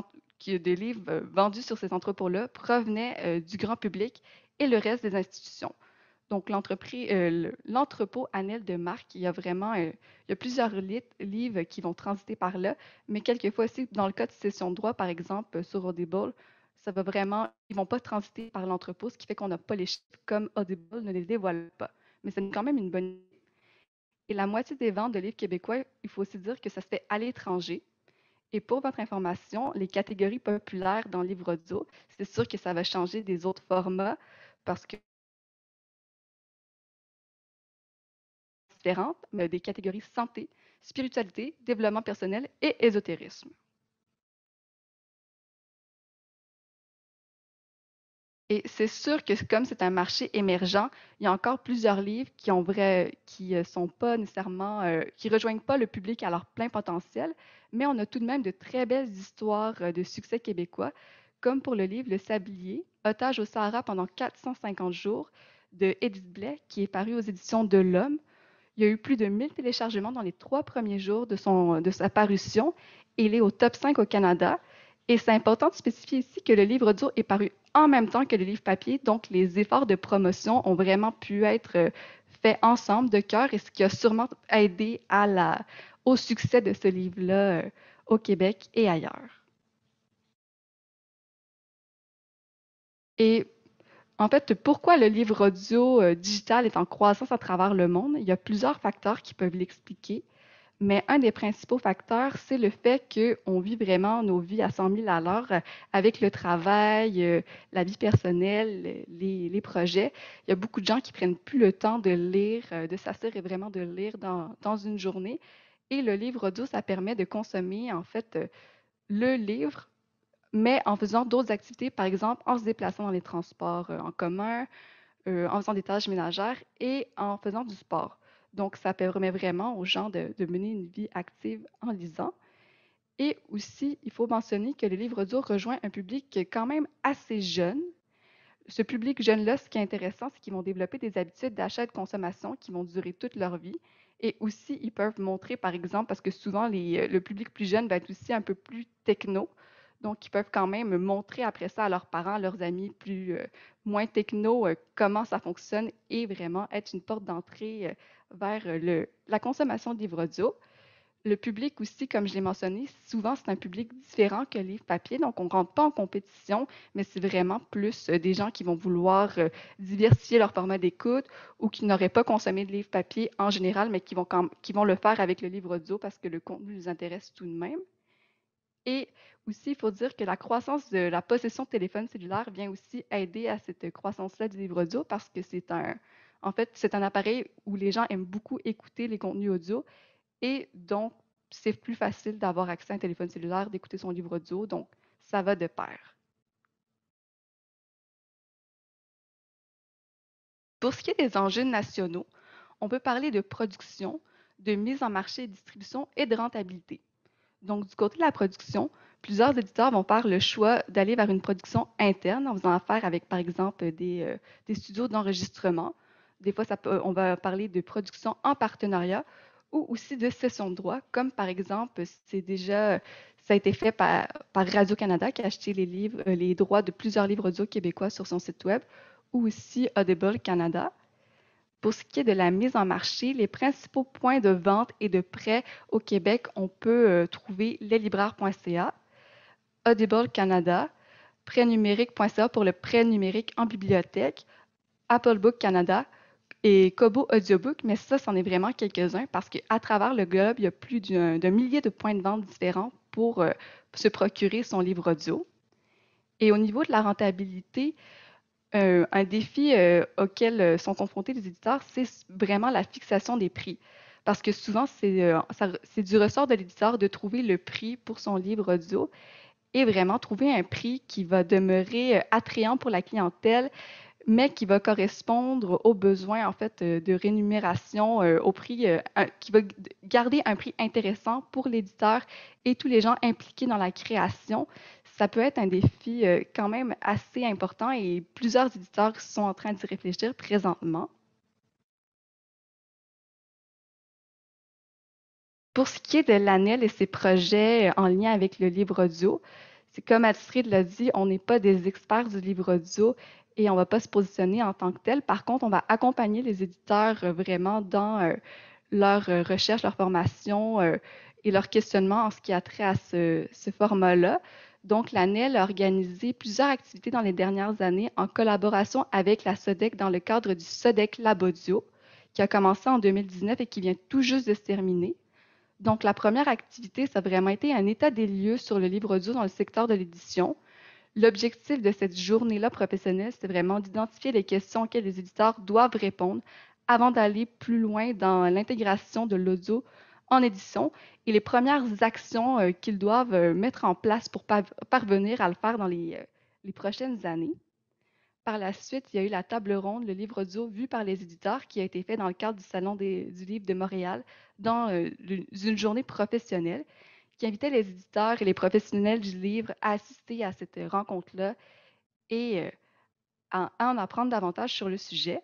des livres vendus sur ces entrepôts-là provenaient du grand public et le reste des institutions. Donc, euh, l'entrepôt Annel de marque, il y a vraiment euh, il y a plusieurs livres qui vont transiter par là, mais quelquefois aussi, dans le cas de session de droit, par exemple, sur Audible, ça va vraiment, ils ne vont pas transiter par l'entrepôt, ce qui fait qu'on n'a pas les chiffres comme Audible ne les dévoile pas. Mais c'est quand même une bonne idée. Et la moitié des ventes de livres québécois, il faut aussi dire que ça se fait à l'étranger. Et pour votre information, les catégories populaires dans le livre audio, c'est sûr que ça va changer des autres formats parce que différentes, mais des catégories santé, spiritualité, développement personnel et ésotérisme. Et c'est sûr que comme c'est un marché émergent, il y a encore plusieurs livres qui ont euh, sont pas nécessairement, euh, qui rejoignent pas le public à leur plein potentiel, mais on a tout de même de très belles histoires euh, de succès québécois, comme pour le livre Le Sablier, Otage au Sahara pendant 450 jours de Edith Blais, qui est paru aux éditions de l'Homme, il y a eu plus de 1000 téléchargements dans les trois premiers jours de, de sa parution il est au top 5 au Canada. Et c'est important de spécifier ici que le livre audio est paru en même temps que le livre papier, donc les efforts de promotion ont vraiment pu être euh, faits ensemble de cœur et ce qui a sûrement aidé au succès de ce livre-là euh, au Québec et ailleurs. Et en fait, pourquoi le livre audio euh, digital est en croissance à travers le monde? Il y a plusieurs facteurs qui peuvent l'expliquer, mais un des principaux facteurs, c'est le fait qu'on vit vraiment nos vies à 100 000 à l'heure euh, avec le travail, euh, la vie personnelle, les, projets. Il y a beaucoup de gens qui prennent plus le temps de lire, de s'asseoir et vraiment de lire dans, dans une journée. Et le livre audio, ça permet de consommer en fait le livre mais en faisant d'autres activités, par exemple en se déplaçant dans les transports euh, en commun, euh, en faisant des tâches ménagères et en faisant du sport. Donc, ça permet vraiment aux gens de, mener une vie active en lisant. Et aussi, il faut mentionner que le livre audio rejoint un public quand même assez jeune. Ce public jeune-là, ce qui est intéressant, c'est qu'ils vont développer des habitudes d'achat et de consommation qui vont durer toute leur vie. Et aussi, ils peuvent montrer, par exemple, parce que souvent, le public plus jeune va être aussi un peu plus techno. Donc, ils peuvent quand même montrer après ça à leurs parents, leurs amis plus euh, moins techno, euh, comment ça fonctionne et vraiment être une porte d'entrée euh, vers la consommation de livres audio. Le public aussi, comme je l'ai mentionné, souvent c'est un public différent que le livre papier, donc on ne rentre pas en compétition, mais c'est vraiment plus des gens qui vont vouloir diversifier leur format d'écoute ou qui n'auraient pas consommé de livre papier en général, mais qui vont, qui vont le faire avec le livre audio parce que le contenu les intéresse tout de même. Et aussi, il faut dire que la croissance de la possession de téléphone cellulaire vient aussi aider à cette croissance-là du livre audio parce que c'est un, en fait, c'est un appareil où les gens aiment beaucoup écouter les contenus audio et donc c'est plus facile d'avoir accès à un téléphone cellulaire, d'écouter son livre audio, donc ça va de pair. Pour ce qui est des enjeux nationaux, on peut parler de production, de mise en marché et distribution et de rentabilité. Donc, du côté de la production, plusieurs éditeurs vont faire le choix d'aller vers une production interne en faisant affaire avec, par exemple, des, euh, studios d'enregistrement. Des fois, on va parler de production en partenariat ou aussi de cession de droits, comme par exemple, c'est déjà, ça a été fait par, par Radio-Canada qui a acheté les, livres, euh, les droits de plusieurs livres audio québécois sur son site web, ou aussi Audible Canada. Pour ce qui est de la mise en marché, les principaux points de vente et de prêt au Québec, on peut euh, trouver leslibraires.ca, Audible Canada, prêtnumérique.ca pour le prêt numérique en bibliothèque, Apple Book Canada et Kobo Audiobook, mais ça, c'en est vraiment quelques-uns parce qu'à travers le globe, il y a plus d'un millier de points de vente différents pour euh, se procurer son livre audio. Et au niveau de la rentabilité, euh, un défi euh, auquel euh, sont confrontés les éditeurs, c'est vraiment la fixation des prix. Parce que souvent, c'est du ressort de l'éditeur de trouver le prix pour son livre audio et vraiment trouver un prix qui va demeurer attrayant pour la clientèle, mais qui va correspondre aux besoins en fait de rémunération au prix, qui va garder un prix intéressant pour l'éditeur et tous les gens impliqués dans la création ça peut être un défi euh, quand même assez important et plusieurs éditeurs sont en train d'y réfléchir présentement. Pour ce qui est de l'ANEL et ses projets en lien avec le livre audio, c'est comme Astrid l'a dit, on n'est pas des experts du livre audio et on ne va pas se positionner en tant que tel. Par contre, on va accompagner les éditeurs euh, vraiment dans euh, leur recherche, leur formation et leur questionnement en ce qui a trait à ce, ce format-là. Donc, l'ANEL a organisé plusieurs activités dans les dernières années en collaboration avec la SODEC dans le cadre du SODEC Lab Audio, qui a commencé en 2019 et qui vient tout juste de se terminer. Donc, la première activité, ça a vraiment été un état des lieux sur le livre audio dans le secteur de l'édition. L'objectif de cette journée-là professionnelle, c'est vraiment d'identifier les questions auxquelles les éditeurs doivent répondre avant d'aller plus loin dans l'intégration de l'audio en édition et les premières actions euh, qu'ils doivent euh, mettre en place pour parvenir à le faire dans les, euh, les, prochaines années. Par la suite, il y a eu la table ronde, le livre audio vu par les éditeurs, qui a été fait dans le cadre du Salon du livre de Montréal, dans une journée professionnelle, qui invitait les éditeurs et les professionnels du livre à assister à cette rencontre-là et à en apprendre davantage sur le sujet.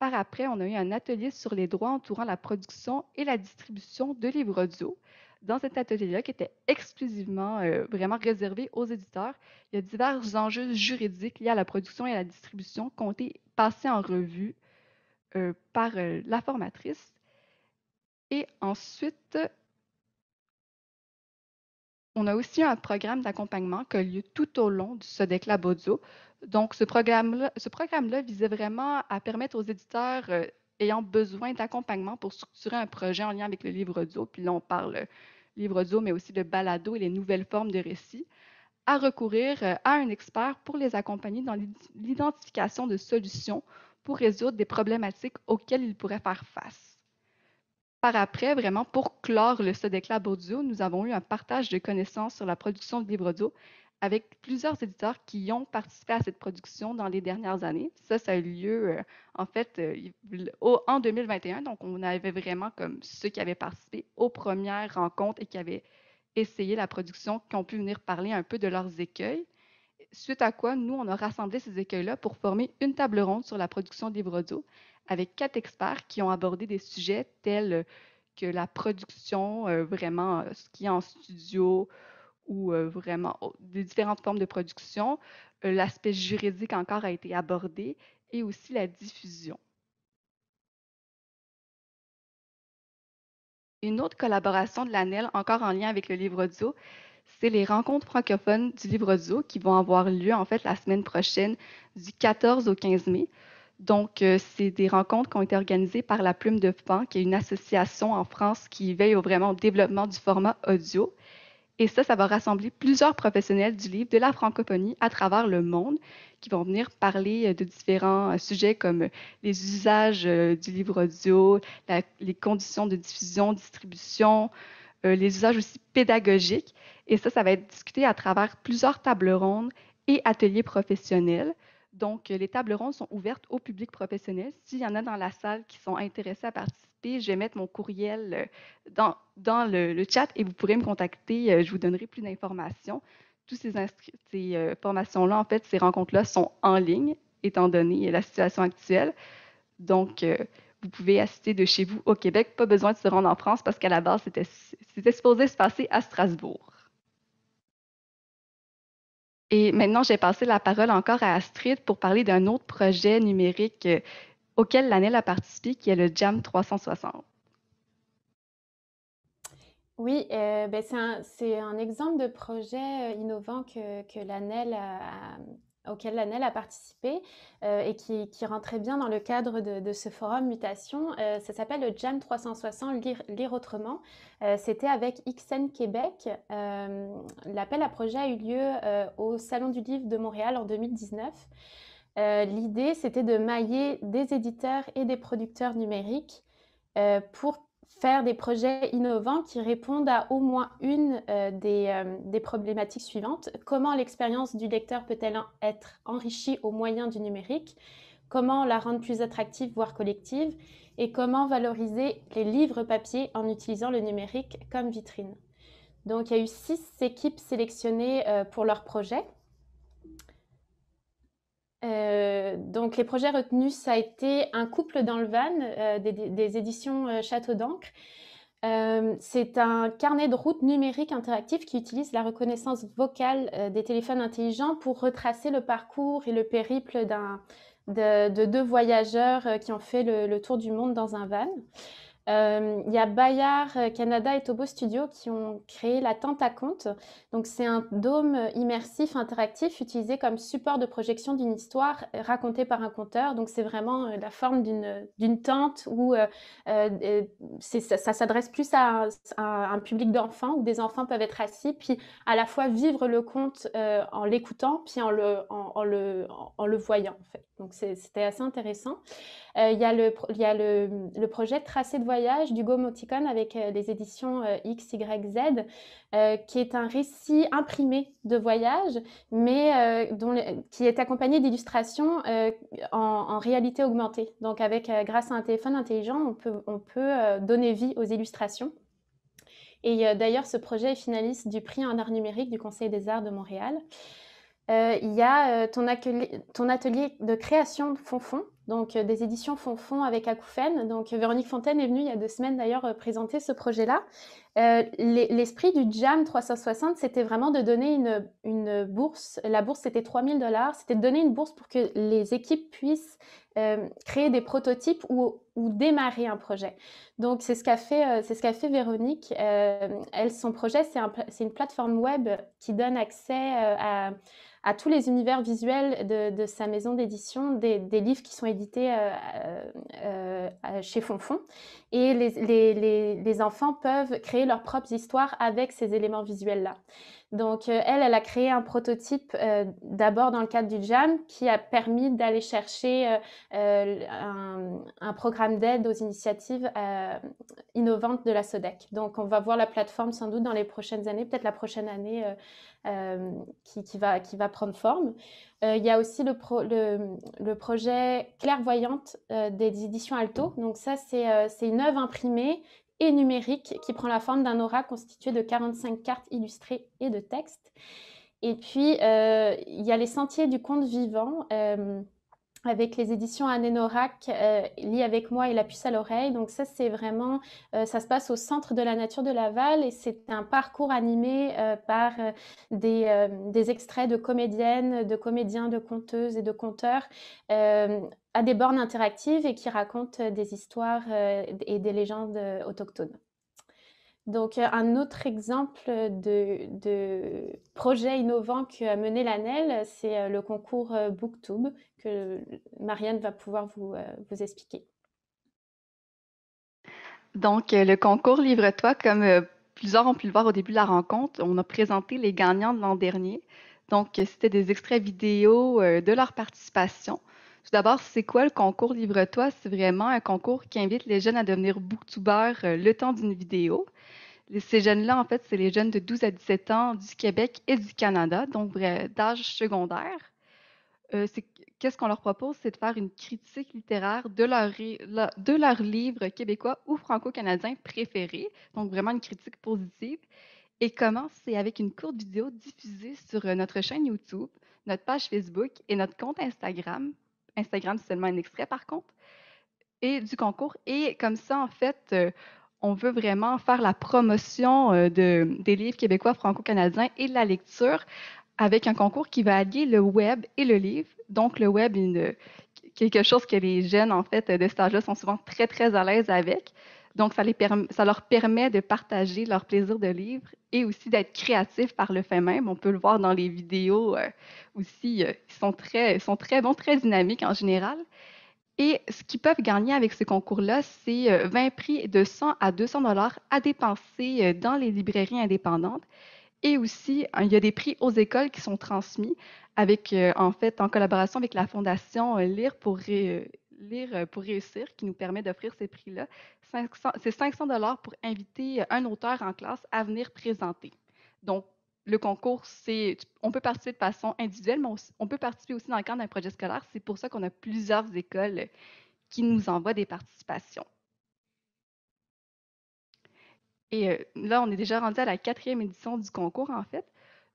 Par après, on a eu un atelier sur les droits entourant la production et la distribution de livres audio. Dans cet atelier-là, qui était exclusivement euh, vraiment réservé aux éditeurs, il y a divers enjeux juridiques liés à la production et à la distribution été passés en revue euh, par euh, la formatrice. Et ensuite, on a aussi un programme d'accompagnement qui a lieu tout au long du SODEC Lab Audio, donc, ce programme-là visait vraiment à permettre aux éditeurs euh, ayant besoin d'accompagnement pour structurer un projet en lien avec le livre audio, puis là, on parle euh, livre audio, mais aussi de balado et les nouvelles formes de récits, à recourir euh, à un expert pour les accompagner dans l'identification de solutions pour résoudre des problématiques auxquelles ils pourraient faire face. Par après, vraiment, pour clore le Sodec Audio, nous avons eu un partage de connaissances sur la production de livres audio avec plusieurs éditeurs qui ont participé à cette production dans les dernières années. Ça, ça a eu lieu, euh, en fait, euh, en 2021. Donc, on avait vraiment comme ceux qui avaient participé aux premières rencontres et qui avaient essayé la production, qui ont pu venir parler un peu de leurs écueils. Suite à quoi, nous, on a rassemblé ces écueils-là pour former une table ronde sur la production de livres audio avec quatre experts qui ont abordé des sujets tels que la production, euh, vraiment, ce qui est en studio, ou euh, vraiment des différentes formes de production. Euh, l'aspect juridique encore a été abordé et aussi la diffusion. Une autre collaboration de l'ANEL, encore en lien avec le livre audio, c'est les rencontres francophones du livre audio qui vont avoir lieu en fait la semaine prochaine du 14 au 15 mai. Donc, euh, c'est des rencontres qui ont été organisées par la Plume de Pan, qui est une association en France qui veille vraiment au développement du format audio. Et ça, ça va rassembler plusieurs professionnels du livre de la francophonie à travers le monde qui vont venir parler euh, de différents euh, sujets comme les usages du livre audio, les conditions de diffusion, distribution, les usages aussi pédagogiques. Et ça, ça va être discuté à travers plusieurs tables rondes et ateliers professionnels. Donc, les tables rondes sont ouvertes au public professionnel. S'il y en a dans la salle qui sont intéressés à participer, je vais mettre mon courriel dans, dans le, chat et vous pourrez me contacter. Je vous donnerai plus d'informations. Toutes ces, ces formations-là, en fait, ces rencontres-là sont en ligne, étant donné la situation actuelle. Donc, vous pouvez assister de chez vous au Québec. Pas besoin de se rendre en France parce qu'à la base, c'était supposé se passer à Strasbourg. Et maintenant, j'ai passé la parole encore à Astrid pour parler d'un autre projet numérique euh, auquel l'ANEL a participé, qui est le JAM 360. Oui, euh, ben c'est un, exemple de projet euh, innovant que, que l'ANEL a, auquel l'ANEL a participé euh, et qui, qui, rentrait bien dans le cadre de, ce forum Mutation. Euh, ça s'appelle le Jam 360 Lire, autrement. Euh, c'était avec XN Québec. L'appel à projet a eu lieu au Salon du Livre de Montréal en 2019. L'idée, c'était de mailler des éditeurs et des producteurs numériques pour faire des projets innovants qui répondent à au moins une euh, euh, des, problématiques suivantes. Comment l'expérience du lecteur peut-elle être enrichie au moyen du numérique? Comment la rendre plus attractive, voire collective? Et comment valoriser les livres papier en utilisant le numérique comme vitrine? Donc il y a eu six équipes sélectionnées euh, pour leur projet. Euh, donc les projets retenus, ça a été Un couple dans le van euh, des, éditions euh, Château d'encre. c'est un carnet de route numérique interactif qui utilise la reconnaissance vocale des téléphones intelligents pour retracer le parcours et le périple de, deux voyageurs qui ont fait le, tour du monde dans un van. Euh, il y a Bayard euh, Canada et Tobo Studio qui ont créé la Tente à compte. Donc, c'est un dôme immersif interactif utilisé comme support de projection d'une histoire racontée par un conteur. Donc, c'est vraiment euh, la forme d'une tente où ça, s'adresse plus à, un public d'enfants où des enfants peuvent être assis, puis à la fois vivre le conte en l'écoutant, puis en le, voyant. Donc, c'était assez intéressant. il y a, le, il y a le, projet Tracé de voyage du Gomoticon avec euh, les éditions euh, XYZ, euh, qui est un récit imprimé de voyage, mais dont qui est accompagné d'illustrations en, réalité augmentée. Donc, avec, grâce à un téléphone intelligent, on peut, on peut donner vie aux illustrations. Et d'ailleurs, ce projet est finaliste du prix en art numérique du Conseil des arts de Montréal. Il y a ton, atelier, ton, atelier, de création de Fonfon, donc euh, des éditions Fonfon avec Acouphène. Donc Véronique Fontaine est venue il y a deux semaines d'ailleurs euh, présenter ce projet-là. Euh, l'esprit du Jam 360, c'était vraiment de donner une, bourse. La bourse, c'était 3000 dollars. C'était de donner une bourse pour que les équipes puissent créer des prototypes ou, démarrer un projet. Donc, c'est ce qu'a fait, c'est ce qu'a fait Véronique. elle, son projet, c'est une plateforme web qui donne accès à à tous les univers visuels de, sa maison d'édition, des, livres qui sont édités euh, euh, euh, chez Fonfon. Et les, enfants peuvent créer leurs propres histoires avec ces éléments visuels-là. Donc, elle, elle a créé un prototype d'abord dans le cadre du JAM qui a permis d'aller chercher un, programme d'aide aux initiatives innovantes de la SODEC. Donc, on va voir la plateforme sans doute dans les prochaines années, peut-être la prochaine année euh, qui, va, prendre forme. Euh, il y a aussi le, le, projet Clairvoyante euh, des éditions Alto. Donc ça, c'est une œuvre imprimée et numérique qui prend la forme d'un aura constitué de 45 cartes illustrées et de textes. Et puis, il y a les sentiers du conte vivant avec les éditions Anénorac, euh, Lis avec moi et La puce à l'oreille. Donc ça, c'est vraiment, euh, ça se passe au centre de la nature de Laval et c'est un parcours animé euh, par euh, des, des, extraits de comédiennes, de comédiens, de conteuses et de conteurs à des bornes interactives et qui racontent des histoires et des légendes autochtones. Donc, euh, un autre exemple de, projet innovant qu'a mené l'ANEL, c'est euh, le concours euh, Booktube que Marianne va pouvoir vous, vous expliquer. Donc, le concours Livre-toi, comme plusieurs ont pu le voir au début de la rencontre, on a présenté les gagnants de l'an dernier. Donc, c'était des extraits vidéo de leur participation. Tout d'abord, c'est quoi le concours Livre-toi? C'est vraiment un concours qui invite les jeunes à devenir booktubeurs le temps d'une vidéo. Ces jeunes-là, en fait, c'est les jeunes de 12 à 17 ans du Québec et du Canada, donc d'âge secondaire. qu'est-ce qu'on leur propose, c'est de faire une critique littéraire de leur, de leur livre québécois ou franco-canadien préféré, donc vraiment une critique positive. Et comment? C'est avec une courte vidéo diffusée sur notre chaîne YouTube, notre page Facebook et notre compte Instagram. Instagram, c'est seulement un extrait par contre, et du concours. Et comme ça, en fait, on veut vraiment faire la promotion de, des livres québécois franco-canadiens et de la lecture avec un concours qui va allier le web et le livre. Donc, le web, quelque chose que les jeunes, en fait, de cet âge-là sont souvent très, très à l'aise avec. Donc, ça, leur permet de partager leur plaisir de livre et aussi d'être créatifs par le fait même. On peut le voir dans les vidéos aussi. ils, sont très, sont très bons, très dynamiques en général. Et ce qu'ils peuvent gagner avec ce concours-là, c'est 20 euh, prix de 100 à 200 dollars à dépenser euh, dans les librairies indépendantes. Et aussi, il y a des prix aux écoles qui sont transmis avec, euh, en fait, en collaboration avec la Fondation Lire pour, Lire pour réussir, qui nous permet d'offrir ces prix-là. C'est 500 dollars pour inviter un auteur en classe à venir présenter. Donc, le concours, c'est, on peut participer de façon individuelle, mais on, peut participer aussi dans le cadre d'un projet scolaire. C'est pour ça qu'on a plusieurs écoles qui nous envoient des participations. Et euh, là, on est déjà rendu à la quatrième édition du concours, en fait.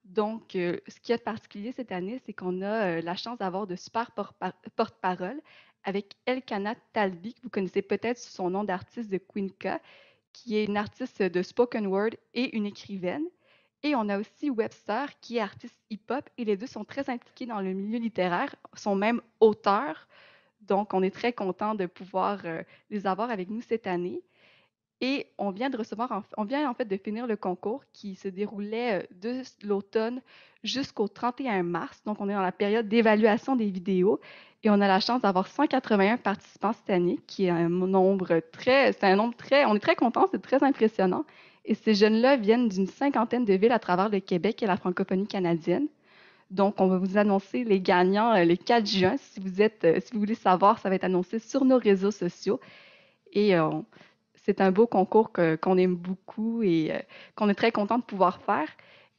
Donc, euh, ce qui est particulier cette année, c'est qu'on a euh, la chance d'avoir de super porte-parole avec Elkana Talbi, que vous connaissez peut-être sous son nom d'artiste de Quinca, qui est une artiste de spoken word et une écrivaine. Et on a aussi Webster, qui est artiste hip-hop, et les deux sont très impliqués dans le milieu littéraire, sont même auteurs. Donc, on est très content de pouvoir euh, les avoir avec nous cette année. Et on vient de recevoir, on vient en fait de finir le concours qui se déroulait euh, de l'automne jusqu'au 31 mars. Donc, on est dans la période d'évaluation des vidéos et on a la chance d'avoir 181 participants cette année, qui est un nombre très, c'est un nombre très, on est très content, c'est très impressionnant. Et ces jeunes-là viennent d'une cinquantaine de villes à travers le Québec et la francophonie canadienne. Donc, on va vous annoncer les gagnants euh, le 4 juin. Si vous, êtes, euh, si vous voulez savoir, ça va être annoncé sur nos réseaux sociaux. Et euh, c'est un beau concours qu'on aime beaucoup et qu'on est très content de pouvoir faire.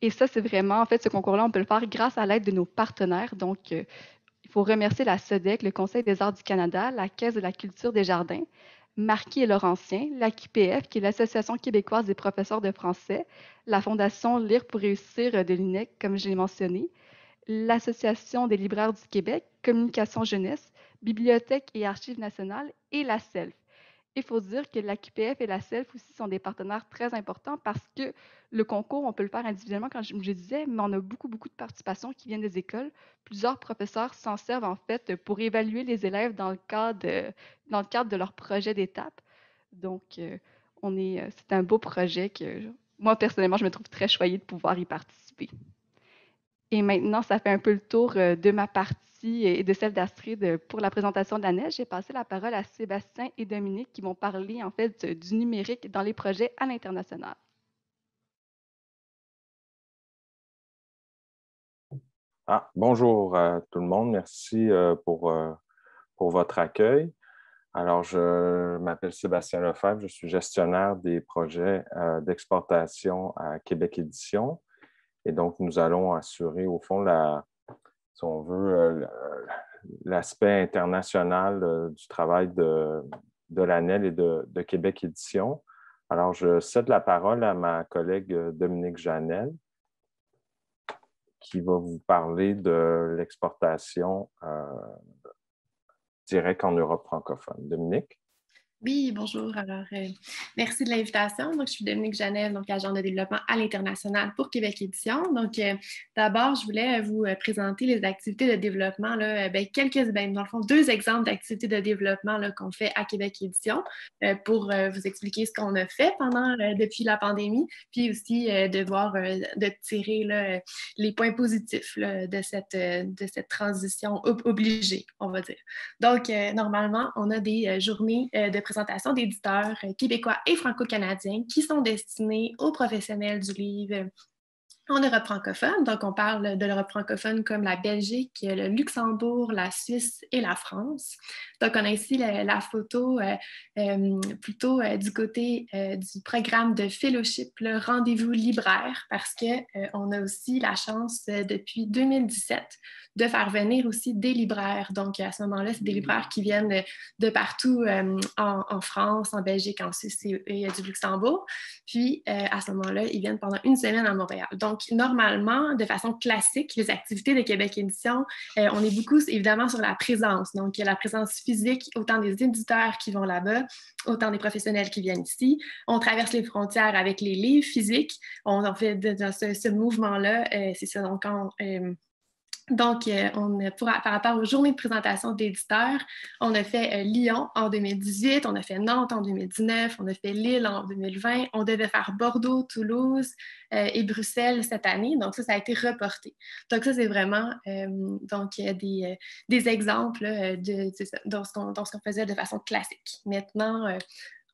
Et ça, c'est vraiment, en fait, ce concours-là, on peut le faire grâce à l'aide de nos partenaires. Donc, il faut remercier la SEDEC, le Conseil des arts du Canada, la Caisse de la culture des jardins, Marquis et Laurentien, l'AQPF, qui est l'Association québécoise des professeurs de français, la Fondation Lire pour réussir de l'UNEC, comme je l'ai mentionné, l'Association des libraires du Québec, Communication jeunesse, Bibliothèque et Archives nationales et la SELF. Il faut dire que la QPF et la SELF aussi sont des partenaires très importants parce que le concours, on peut le faire individuellement, comme je, disais, mais on a beaucoup, beaucoup de participation qui viennent des écoles. Plusieurs professeurs s'en servent en fait pour évaluer les élèves dans le cadre, de, leur projet d'étape. Donc, euh, euh, c'est un beau projet que moi, personnellement, je me trouve très choyée de pouvoir y participer. Et maintenant, ça fait un peu le tour euh, de ma partie et de celle d'Astrid pour la présentation de la neige. J'ai passé la parole à Sébastien et Dominique qui vont parler en fait du numérique dans les projets à l'international. Ah, bonjour à tout le monde. Merci euh, pour, euh, pour votre accueil. Alors, je m'appelle Sébastien Lefebvre, je suis gestionnaire des projets euh, d'exportation à Québec Édition. Et donc, nous allons assurer, au fond, la, si on veut, euh, l'aspect international euh, du travail de, de l'ANEL et de, Québec Édition. Alors, je cède la parole à ma collègue euh, Dominique Janel, qui va vous parler de l'exportation directe en Europe francophone. Dominique? Oui, bonjour. Alors, euh, merci de l'invitation. Donc, je suis Dominique Janel, donc agent de développement à l'international pour Québec Édition. Donc, euh, d'abord, je voulais vous euh, présenter les activités de développement, là, ben, quelques, ben, dans le fond, deux exemples d'activités de développement qu'on fait à Québec Édition pour vous expliquer ce qu'on a fait pendant, depuis la pandémie, puis aussi de voir, de tirer les points positifs de, cette, de cette transition obligée, on va dire. Donc, normalement, on a des journées de d'éditeurs euh, québécois et franco-canadiens qui sont destinés aux professionnels du livre en Europe francophone. Donc, on parle de l'Europe francophone comme la Belgique, le Luxembourg, la Suisse et la France. Donc, on a ici la, photo euh, euh, plutôt euh, du côté du programme de fellowship, le rendez-vous libraire, parce qu'on a aussi la chance depuis 2017 de faire venir aussi des libraires. Donc, à ce moment-là, c'est des libraires qui viennent de partout en, France, en Belgique, en Suisse et, du Luxembourg. Puis, à ce moment-là, ils viennent pendant une semaine à Montréal. Donc, normalement, de façon classique, les activités de Québec Édition, on est beaucoup évidemment sur la présence. Donc, il y a la présence physique, autant des éditeurs qui vont là-bas, autant des professionnels qui viennent ici. On traverse les frontières avec les livres physiques. On en fait dans ce, mouvement-là, euh, c'est ça. Donc, quand euh, donc, euh, on par rapport aux journées de présentation d'éditeurs, on a fait euh, Lyon en 2018, on a fait Nantes en 2019, on a fait Lille en 2020, on devait faire Bordeaux, Toulouse euh, et Bruxelles cette année. Donc, ça, ça a été reporté. Donc, ça, c'est vraiment donc, des, des exemples de, dans ce qu'on faisait de façon classique. Maintenant,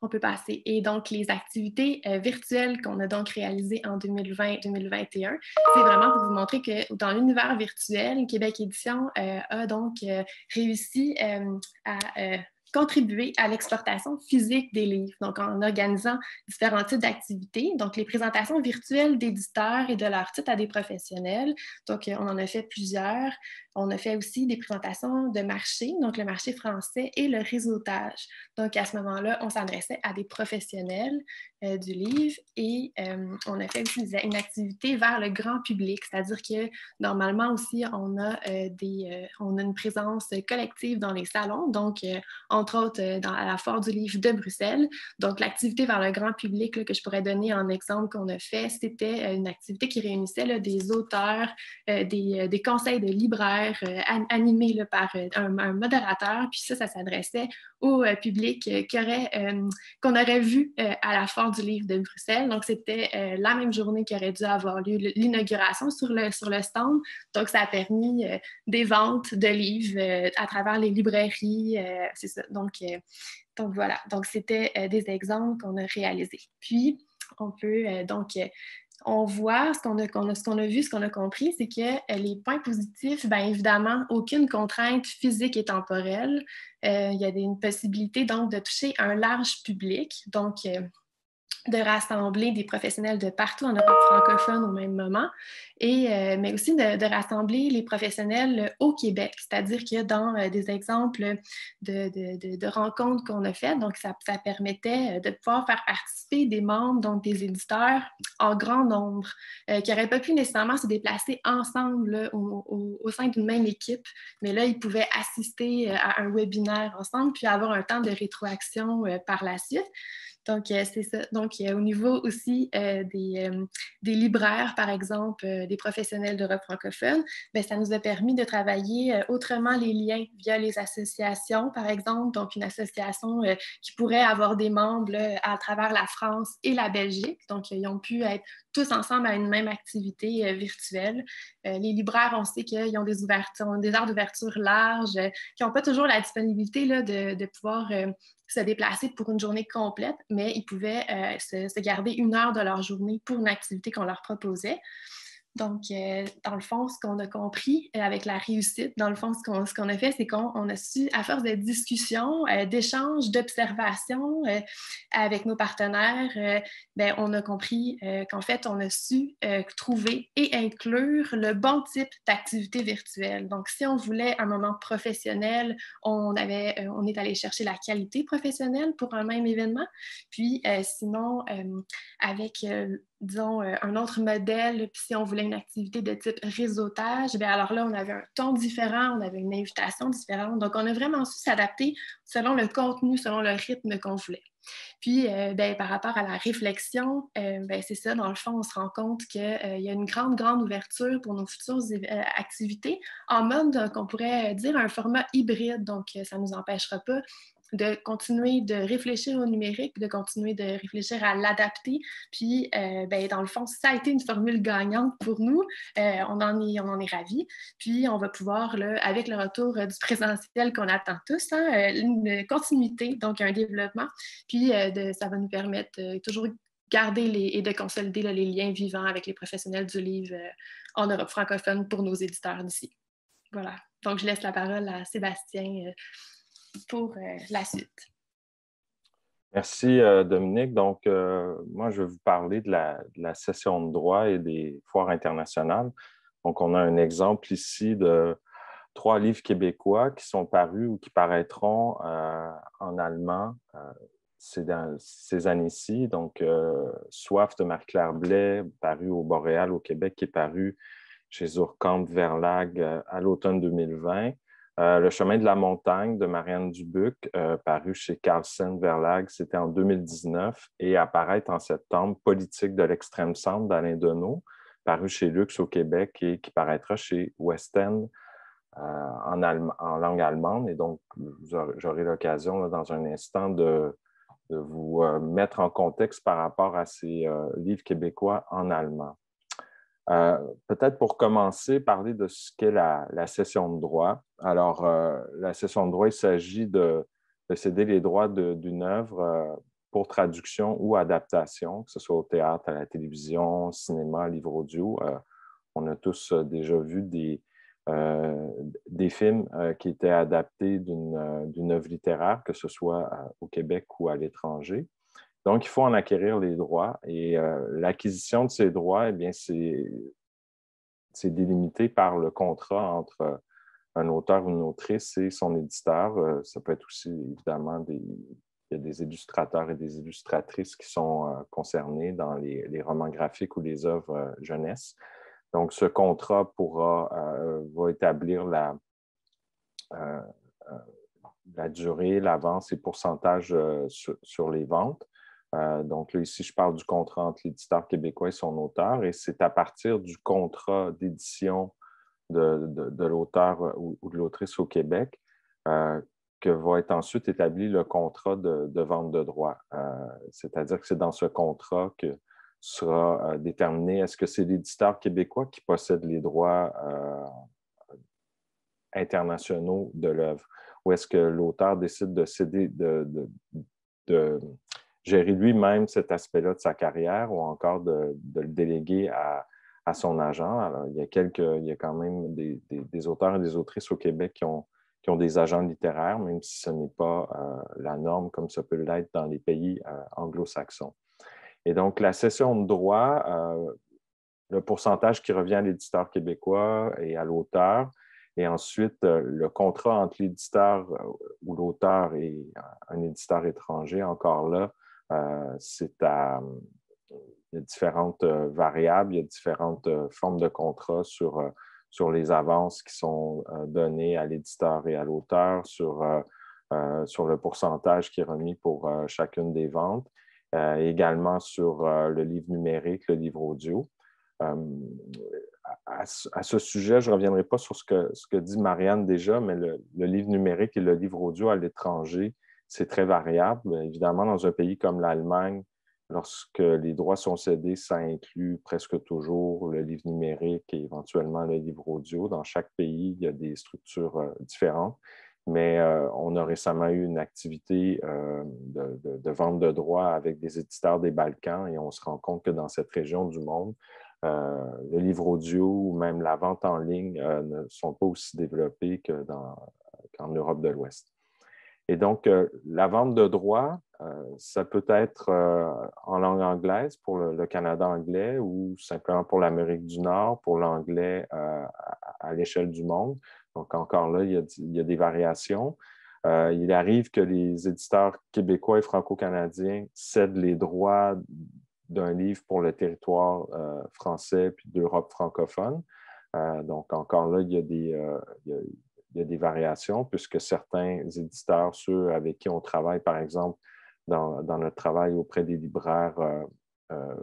on peut passer. Et donc, les activités euh, virtuelles qu'on a donc réalisées en 2020-2021, c'est vraiment pour vous montrer que dans l'univers virtuel, Québec Édition euh, a donc euh, réussi à contribuer à l'exportation physique des livres, donc en organisant différents types d'activités, donc les présentations virtuelles d'éditeurs et de leurs titres à des professionnels. Donc, on en a fait plusieurs. On a fait aussi des présentations de marché, donc le marché français et le réseautage. Donc, à ce moment-là, on s'adressait à des professionnels euh, du livre et euh, on a fait aussi une activité vers le grand public, c'est-à-dire que normalement aussi, on a, euh, des, on a une présence collective dans les salons, donc entre autres dans, à la Foire du livre de Bruxelles. Donc, l'activité vers le grand public que je pourrais donner en exemple qu'on a fait, c'était une activité qui réunissait des auteurs, des, des conseils de libraires, euh, animé par euh, un, modérateur. Puis ça, ça s'adressait au euh, public qu'on aurait vu à la Foire du livre de Bruxelles. Donc, c'était la même journée qui aurait dû avoir lieu l'inauguration sur le, sur le stand. Donc, ça a permis des ventes de livres à travers les librairies. c'est ça. Donc, donc, voilà. Donc, c'était des exemples qu'on a réalisés. Puis, on peut donc on voit, ce qu'on a, vu, ce qu'on a compris, c'est que euh, les points positifs, bien évidemment, aucune contrainte physique et temporelle. Euh, il y a une possibilité donc de toucher un large public. Donc, euh, de rassembler des professionnels de partout en Europe francophone au même moment, et, euh, mais aussi de, rassembler les professionnels au Québec. C'est-à-dire que dans euh, des exemples de, de, rencontres qu'on a faites, donc ça, permettait euh, de pouvoir faire participer des membres, donc des éditeurs, en grand nombre, qui n'auraient pas pu nécessairement se déplacer ensemble au, au, sein d'une même équipe, mais là, ils pouvaient assister à un webinaire ensemble, puis avoir un temps de rétroaction par la suite. Donc, euh, c'est ça. Donc, au niveau aussi euh, des, euh, libraires, par exemple, des professionnels d'Europe francophone, bien, ça nous a permis de travailler autrement les liens via les associations, par exemple. Donc, une association qui pourrait avoir des membres à travers la France et la Belgique. Donc, ils ont pu être tous ensemble à une même activité virtuelle. les libraires, on sait qu'ils ont des ouvertures, des heures d'ouverture larges, qui n'ont pas toujours la disponibilité de pouvoir se déplacer pour une journée complète, mais ils pouvaient euh, se, garder une heure de leur journée pour une activité qu'on leur proposait. Donc, euh, dans le fond, ce qu'on a compris euh, avec la réussite, dans le fond, ce qu'on a fait, c'est qu'on a su, à force de discussions, d'échanges, d'observations avec nos partenaires, ben, on a compris qu'en fait, on a su trouver et inclure le bon type d'activité virtuelle. Donc, si on voulait un moment professionnel, on, avait, on est allé chercher la qualité professionnelle pour un même événement. Puis, sinon, avec disons, euh, un autre modèle, puis si on voulait une activité de type réseautage, bien alors là, on avait un ton différent, on avait une invitation différente. Donc, on a vraiment su s'adapter selon le contenu, selon le rythme qu'on voulait. Puis, euh, ben, par rapport à la réflexion, euh, ben, c'est ça, dans le fond, on se rend compte qu'il y a une grande, grande ouverture pour nos futures activités en mode qu'on pourrait dire un format hybride. Donc, ça ne nous empêchera pas de continuer de réfléchir au numérique, de continuer de réfléchir à l'adapter. Puis, euh, ben, dans le fond, ça a été une formule gagnante pour nous. Euh, on, en est, on en est ravis. Puis, on va pouvoir, là, avec le retour du présentiel qu'on attend tous, hein, une continuité, donc un développement. Puis, de, ça va nous permettre toujours garder les, et de consolider les liens vivants avec les professionnels du livre en Europe francophone pour nos éditeurs d'ici. Voilà. Donc, je laisse la parole à Sébastien pour la suite. Merci, euh, Dominique. Donc, euh, moi, je vais vous parler de la, session de droit et des foires internationales. Donc, on a un exemple ici de trois livres québécois qui sont parus ou qui paraîtront euh, en allemand ces, années-ci. Donc, Soif de Marie-Claire Blais, paru au Boréal au Québec, qui est paru chez Urkamp Verlag à l'automne 2020. Euh, le chemin de la montagne de Marianne Dubuc, euh, paru chez Carlsen Verlag, c'était en 2019 et apparaît en septembre Politique de l'extrême centre d'Alain Deneau, paru chez Lux au Québec et qui paraîtra chez West End euh, en, langue allemande. Et donc, j'aurai l'occasion dans un instant de, de vous mettre en contexte par rapport à ces livres québécois en allemand. Euh, peut-être pour commencer, parler de ce qu'est la, session de droit. Alors, euh, la session de droit, il s'agit de, céder les droits d'une œuvre euh, pour traduction ou adaptation, que ce soit au théâtre, à la télévision, cinéma, livre audio. on a tous déjà vu des films qui étaient adaptés d'une œuvre littéraire, que ce soit au Québec ou à l'étranger. Donc, il faut en acquérir les droits et euh, l'acquisition de ces droits, eh bien, c'est délimité par le contrat entre un auteur ou une autrice et son éditeur. Euh, ça peut être aussi, évidemment, des, il y a des illustrateurs et des illustratrices qui sont euh, concernés dans les, romans graphiques ou les œuvres jeunesse. Donc, ce contrat pourra, va établir la, la durée, l'avance et pourcentage sur, les ventes. Euh, donc là, ici, je parle du contrat entre l'éditeur québécois et son auteur, et c'est à partir du contrat d'édition de, l'auteur ou, de l'autrice au Québec euh, que va être ensuite établi le contrat de, vente de droits. Euh, c'est-à-dire que c'est dans ce contrat que sera déterminé est-ce que c'est l'éditeur québécois qui possède les droits internationaux de l'œuvre ou est-ce que l'auteur décide de céder, de, de gérer lui-même cet aspect-là de sa carrière ou encore de, le déléguer à, son agent. Alors, il y a quelques, il y a quand même des, auteurs et des autrices au Québec qui ont, qui ont des agents littéraires, même si ce n'est pas euh, la norme comme ça peut l'être dans les pays euh, anglo-saxons. Et donc, la cession de droit, euh, le pourcentage qui revient à l'éditeur québécois et à l'auteur, et ensuite le contrat entre l'éditeur ou l'auteur et un éditeur étranger, encore là, euh, c'est il y a différentes euh, variables, il y a différentes euh, formes de contrats sur, sur les avances qui sont données à l'éditeur et à l'auteur, sur, sur le pourcentage qui est remis pour chacune des ventes, également sur le livre numérique, le livre audio. À, ce sujet, je ne reviendrai pas sur ce que, ce que dit Marianne déjà, mais le livre numérique et le livre audio à l'étranger c'est très variable. Évidemment, dans un pays comme l'Allemagne, lorsque les droits sont cédés, ça inclut presque toujours le livre numérique et éventuellement le livre audio. Dans chaque pays, il y a des structures euh, différentes. Mais euh, on a récemment eu une activité euh, de, vente de droits avec des éditeurs des Balkans et on se rend compte que dans cette région du monde, le livre audio ou même la vente en ligne ne sont pas aussi développés qu'en Europe de l'Ouest. Et donc, euh, la vente de droits, euh, ça peut être euh, en langue anglaise pour le, Canada anglais ou simplement pour l'Amérique du Nord, pour l'anglais à, l'échelle du monde. Donc, encore là, il y a, des variations. il arrive que les éditeurs québécois et franco-canadiens cèdent les droits d'un livre pour le territoire français puis d'Europe francophone. donc, encore là, il y a des, des variations, puisque certains éditeurs, ceux avec qui on travaille, par exemple, dans, notre travail auprès des libraires euh, euh,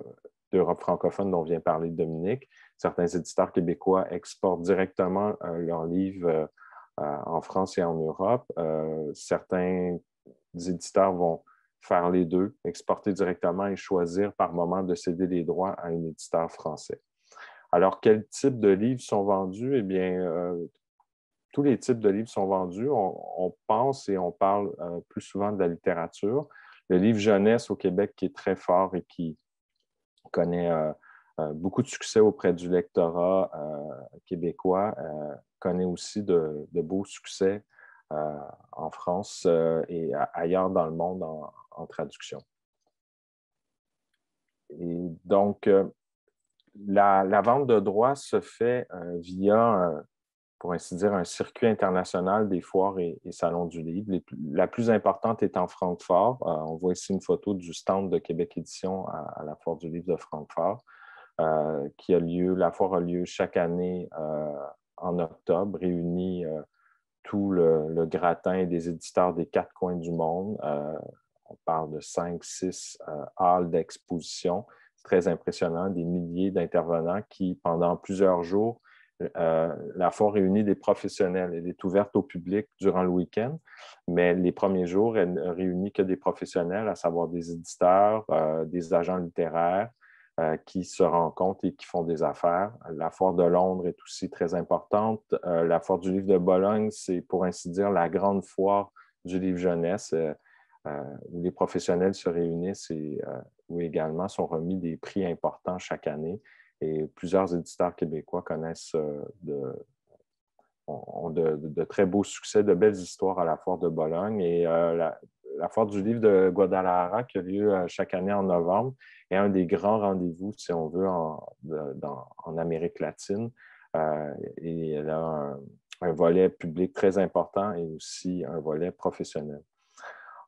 d'Europe francophone dont vient parler Dominique, certains éditeurs québécois exportent directement euh, leurs livres en France et en Europe. certains éditeurs vont faire les deux, exporter directement et choisir par moment de céder les droits à un éditeur français. Alors, quel type de livres sont vendus? Eh bien, tous les types de livres sont vendus. On, pense et on parle euh, plus souvent de la littérature. Le livre jeunesse au Québec qui est très fort et qui connaît beaucoup de succès auprès du lectorat québécois, connaît aussi de, beaux succès en France et ailleurs dans le monde en traduction. Et donc, la, vente de droits se fait euh, via, pour ainsi dire, un circuit international des foires et, salons du livre. la plus importante est en Francfort. Euh, on voit ici une photo du stand de Québec Édition à, la foire du livre de Francfort, euh, qui a lieu, la foire a lieu chaque année en octobre, réunit tout le, le, gratin des éditeurs des quatre coins du monde. on parle de cinq, six halles d'exposition très impressionnant, des milliers d'intervenants qui, pendant plusieurs jours, euh, la foire réunit des professionnels. Elle est ouverte au public durant le week-end, mais les premiers jours, elle ne réunit que des professionnels, à savoir des éditeurs, euh, des agents littéraires euh, qui se rencontrent et qui font des affaires. La foire de Londres est aussi très importante. la foire du livre de Bologne, c'est pour ainsi dire la grande foire du livre jeunesse. où les professionnels se réunissent et où également sont remis des prix importants chaque année. Et plusieurs éditeurs québécois connaissent euh, de, ont de, très beaux succès, de belles histoires à la Foire de Bologne. Et euh, la, Foire du livre de Guadalajara, qui a lieu euh, chaque année en novembre, est un des grands rendez-vous, si on veut, en, en Amérique latine. et elle a un, un, volet public très important et aussi un volet professionnel.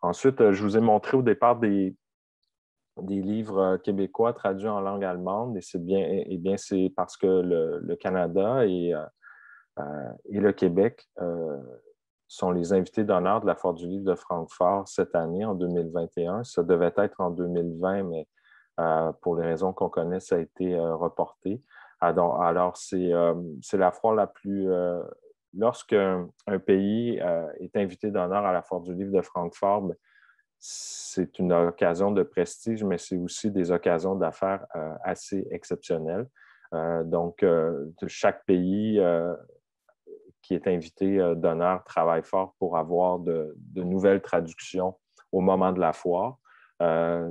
Ensuite, je vous ai montré au départ des, des livres euh, québécois traduits en langue allemande. Et c'est bien, et bien c'est parce que le, Canada et, euh, euh, et, le Québec sont les invités d'honneur de la Foire du livre de Francfort cette année, en 2021. Ça devait être en 2020, mais pour les raisons qu'on connaît, ça a été reporté. Alors, alors c'est la foire la plus... Lorsqu'un un pays est invité d'honneur à la Foire du livre de Francfort, ben, c'est une occasion de prestige, mais c'est aussi des occasions d'affaires euh, assez exceptionnelles. Euh, donc, euh, chaque pays qui est invité d'honneur travaille fort pour avoir de, nouvelles traductions au moment de la foire.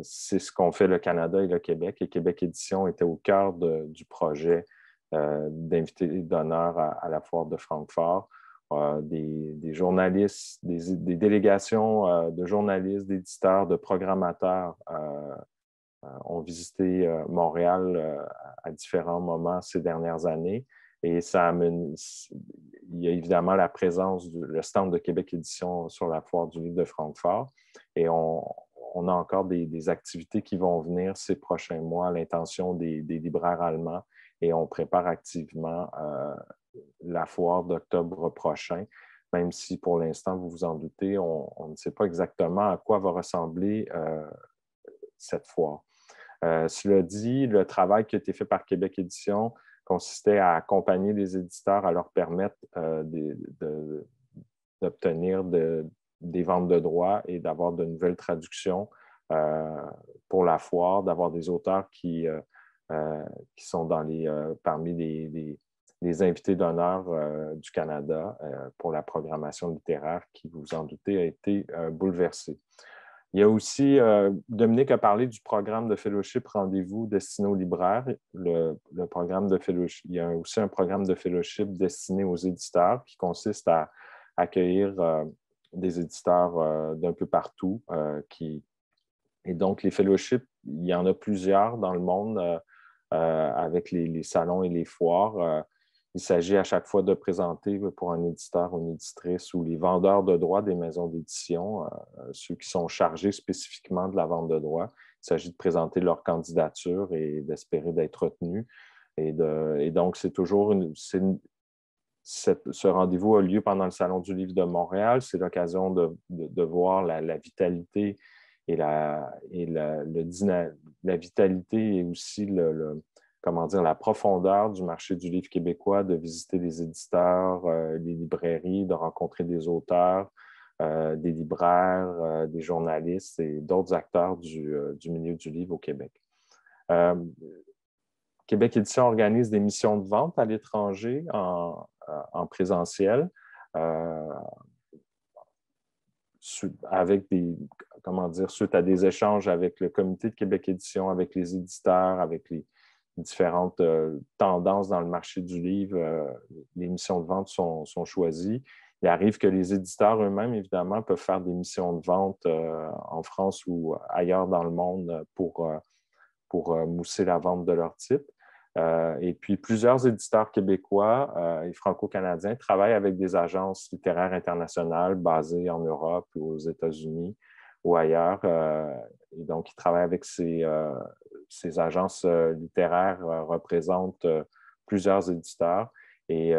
c'est ce qu'ont fait le Canada et le Québec. Et Québec Édition était au cœur du projet d'invité d'honneur à, la foire de Francfort. Euh, des, journalistes, des, délégations euh, de journalistes, d'éditeurs, de programmateurs euh, ont visité Montréal à différents moments ces dernières années. Et ça amène, il y a évidemment la présence du stand de Québec Édition sur la foire du livre de Francfort. Et on, a encore des, activités qui vont venir ces prochains mois, l'intention des, libraires allemands. Et on prépare activement la foire d'octobre prochain, même si pour l'instant, vous vous en doutez, on, ne sait pas exactement à quoi va ressembler euh, cette foire. Euh, cela dit, le travail qui a été fait par Québec Édition consistait à accompagner les éditeurs, à leur permettre euh, d'obtenir des ventes de droits et d'avoir de nouvelles traductions pour la foire, d'avoir des auteurs qui, sont parmi les invités d'honneur euh, du Canada euh, pour la programmation littéraire qui, vous en doutez, a été euh, bouleversée. Il y a aussi, Dominique a parlé du programme de fellowship Rendez-vous destiné aux libraires. Le, programme de fellowship, il y a aussi un programme de fellowship destiné aux éditeurs qui consiste à accueillir des éditeurs d'un peu partout. qui... Et donc, les fellowships, il y en a plusieurs dans le monde avec les, les, salons et les foires. Il s'agit à chaque fois de présenter pour un éditeur ou une éditrice ou les vendeurs de droits des maisons d'édition, euh, ceux qui sont chargés spécifiquement de la vente de droits. Il s'agit de présenter leur candidature et d'espérer d'être retenu. Et, donc, c'est toujours ce rendez-vous a lieu pendant le Salon du Livre de Montréal. C'est l'occasion de, voir la, vitalité et la, et la, vitalité et aussi le, comment dire, la profondeur du marché du livre québécois, de visiter des éditeurs, euh, des librairies, de rencontrer des auteurs, euh, des libraires, euh, des journalistes et d'autres acteurs du, milieu du livre au Québec. Québec Édition organise des missions de vente à l'étranger en, en, présentiel avec des, comment dire, suite à des échanges avec le comité de Québec Édition, avec les éditeurs, avec les différentes euh, tendances dans le marché du livre, euh, les missions de vente sont, choisies. Il arrive que les éditeurs eux-mêmes, évidemment, peuvent faire des missions de vente en France ou ailleurs dans le monde pour, pour mousser la vente de leur type. Euh, et puis, plusieurs éditeurs québécois euh, et franco-canadiens travaillent avec des agences littéraires internationales basées en Europe ou aux États-Unis ou ailleurs. Euh, et donc, ils travaillent avec ces, ces agences littéraires, représentent plusieurs éditeurs. Et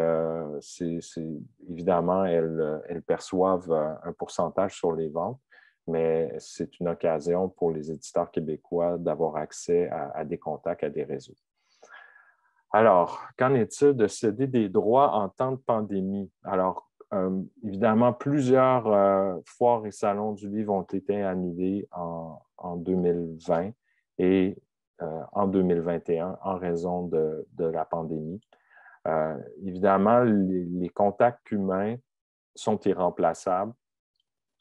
évidemment, elles, perçoivent un pourcentage sur les ventes, mais c'est une occasion pour les éditeurs québécois d'avoir accès à des contacts, à des réseaux. Alors, qu'en est-il de céder des droits en temps de pandémie? Alors, euh, évidemment, plusieurs euh, foires et salons du livre ont été annulés en, 2020 et euh, en 2021 en raison de, la pandémie. évidemment, les, contacts humains sont irremplaçables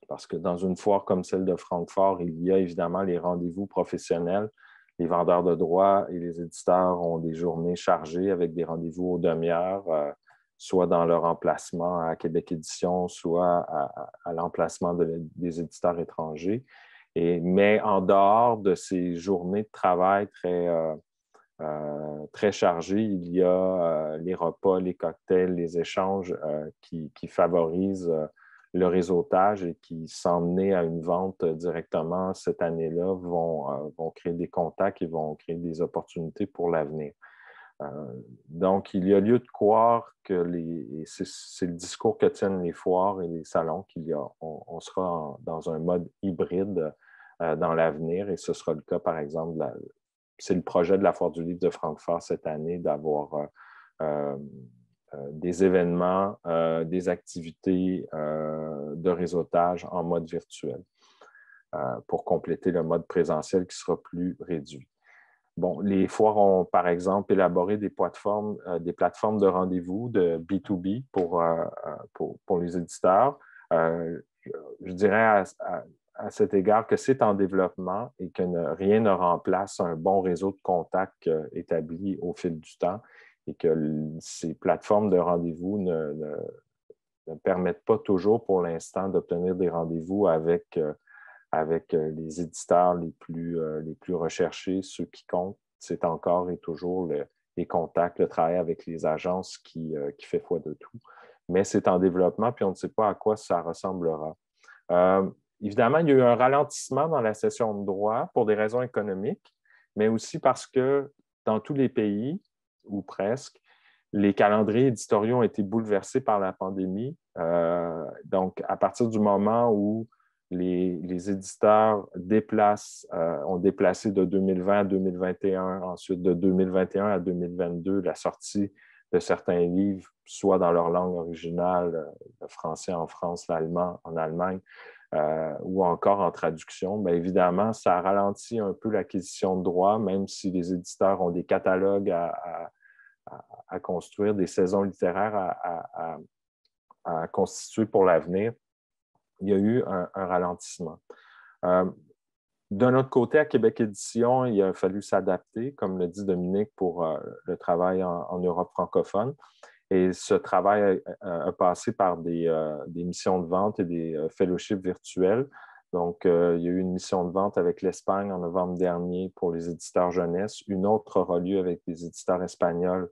parce que dans une foire comme celle de Francfort, il y a évidemment les rendez-vous professionnels, les vendeurs de droits et les éditeurs ont des journées chargées avec des rendez-vous aux demi-heures, euh, soit dans leur emplacement à Québec Édition, soit à, l'emplacement des éditeurs étrangers. Mais en dehors de ces journées de travail très, euh, euh, chargées, il y a les repas, les cocktails, les échanges qui, favorisent le réseautage et qui, s'emmener à une vente directement cette année-là, vont, euh, vont, créer des contacts et vont créer des opportunités pour l'avenir. Euh, donc, il y a lieu de croire que c'est le discours que tiennent les foires et les salons, qu'il y a, on, sera dans un mode hybride euh, dans l'avenir et ce sera le cas, par exemple, c'est le projet de la Foire du livre de Francfort cette année d'avoir euh, des événements, des activités de réseautage en mode virtuel pour compléter le mode présentiel qui sera plus réduit. Bon, les foires ont, par exemple, élaboré des plateformes, des plateformes de rendez-vous de B2B pour, pour, les éditeurs. je dirais à, cet égard que c'est en développement et que rien ne remplace un bon réseau de contacts établi au fil du temps et que ces plateformes de rendez-vous ne, permettent pas toujours pour l'instant d'obtenir des rendez-vous avec, euh, avec euh, les éditeurs les plus, euh, les plus recherchés. Ceux qui comptent, c'est encore et toujours les contacts, le travail avec les agences qui, qui fait foi de tout. Mais c'est en développement, puis on ne sait pas à quoi ça ressemblera. évidemment, il y a eu un ralentissement dans la session de droit pour des raisons économiques, mais aussi parce que dans tous les pays, ou presque. Les calendriers éditoriaux ont été bouleversés par la pandémie. Euh, donc, à partir du moment où les, éditeurs euh, ont déplacé de 2020 à 2021, ensuite de 2021 à 2022 la sortie de certains livres, soit dans leur langue originale, euh, le français en France, l'allemand en Allemagne, ou encore en traduction, bien évidemment, ça ralentit un peu l'acquisition de droits, même si les éditeurs ont des catalogues à, construire, des saisons littéraires à, constituer pour l'avenir, il y a eu un, ralentissement. Euh, d'un autre côté, à Québec Édition, il a fallu s'adapter, comme le dit Dominique, pour euh, le travail en, Europe francophone. Et ce travail a, passé par des, euh, des, missions de vente et des fellowships virtuels. Donc, il y a eu une mission de vente avec l'Espagne en novembre dernier pour les éditeurs jeunesse. Une autre aura lieu avec des éditeurs espagnols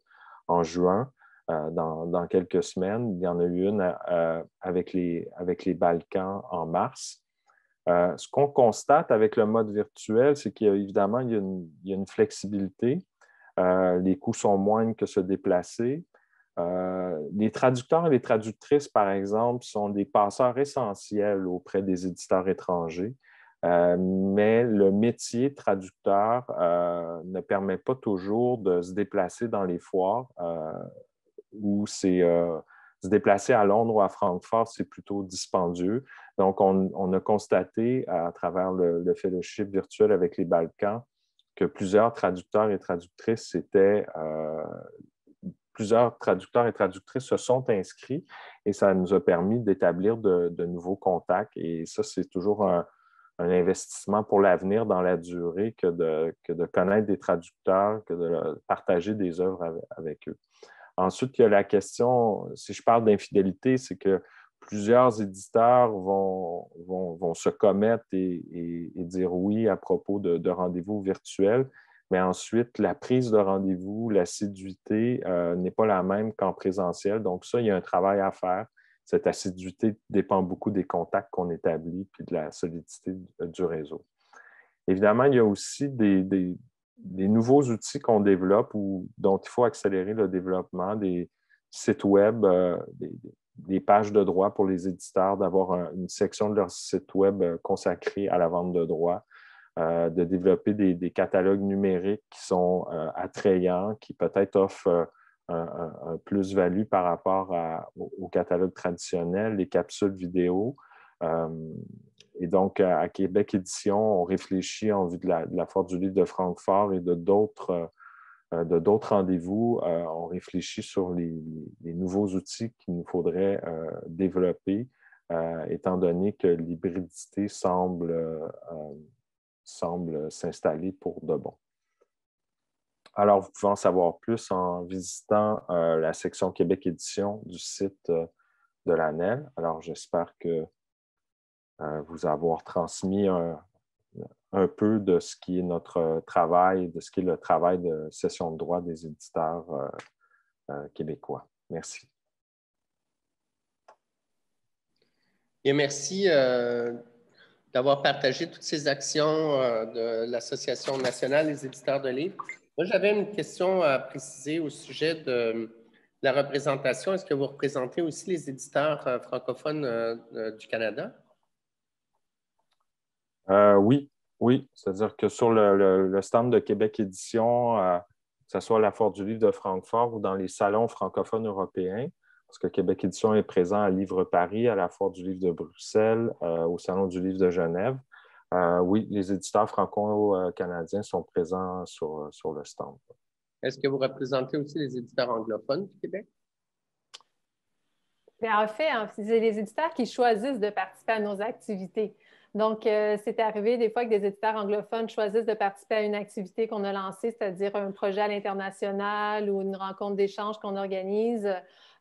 en juin, euh, dans, quelques semaines. Il y en a eu une euh, avec, les, avec les Balkans en mars. Euh, ce qu'on constate avec le mode virtuel, c'est qu'évidemment, il, il, y a une flexibilité. les coûts sont moindres que se déplacer. les traducteurs et les traductrices, par exemple, sont des passeurs essentiels auprès des éditeurs étrangers. Mais le métier traducteur ne permet pas toujours de se déplacer dans les foires où c'est se déplacer à Londres ou à Francfort, c'est plutôt dispendieux. Donc, on, a constaté à travers le, fellowship virtuel avec les Balkans que plusieurs traducteurs et traductrices s'étaient plusieurs traducteurs et traductrices se sont inscrits et ça nous a permis d'établir de, nouveaux contacts. Et ça, c'est toujours un, investissement pour l'avenir dans la durée que de, connaître des traducteurs, que de partager des œuvres avec, eux. Ensuite, il y a la question, si je parle d'infidélité, c'est que plusieurs éditeurs vont, vont, se commettre et, dire oui à propos de rendez-vous virtuels mais ensuite, la prise de rendez-vous, l'assiduité euh, n'est pas la même qu'en présentiel. Donc, ça, il y a un travail à faire. Cette assiduité dépend beaucoup des contacts qu'on établit puis de la solidité du réseau. Évidemment, il y a aussi des, nouveaux outils qu'on développe ou dont il faut accélérer le développement, des sites web, euh, des, pages de droit pour les éditeurs, d'avoir une section de leur site web euh, consacrée à la vente de droits, euh, de développer des, catalogues numériques qui sont attrayants, qui peut-être offrent un, plus-value par rapport au, catalogue traditionnel, les capsules vidéo. Et donc, à, Québec Édition, on réfléchit en vue de la, de du livre de Francfort et de d'autres de d'autres rendez-vous, on réfléchit sur les, nouveaux outils qu'il nous faudrait développer, étant donné que l'hybridité semble semble s'installer pour de bon. Alors, vous pouvez en savoir plus en visitant euh, la section Québec Édition du site euh, de l'ANEL. Alors, j'espère que euh, vous avoir transmis un, peu de ce qui est notre travail, de ce qui est le travail de session de droit des éditeurs québécois. Merci. Et merci d'avoir partagé toutes ces actions euh, de l'Association nationale des éditeurs de livres. Moi, j'avais une question à préciser au sujet de la représentation. Est-ce que vous représentez aussi les éditeurs euh, francophones euh, du Canada? Oui, oui. C'est-à-dire que sur le, stand de Québec Édition, que ce soit à la Foire du Livre de Francfort ou dans les salons francophones européens, parce que Québec Édition est présent à Livre Paris, à la Foire du Livre de Bruxelles, euh, au Salon du Livre de Genève. Euh, oui, les éditeurs franco-canadiens sont présents sur, sur le stand. Est-ce que vous représentez aussi les éditeurs anglophones du Québec? en fait, hein, c'est les éditeurs qui choisissent de participer à nos activités. Donc, euh, c'est arrivé des fois que des éditeurs anglophones choisissent de participer à une activité qu'on a lancée, c'est-à-dire un projet à l'international ou une rencontre d'échange qu'on organise.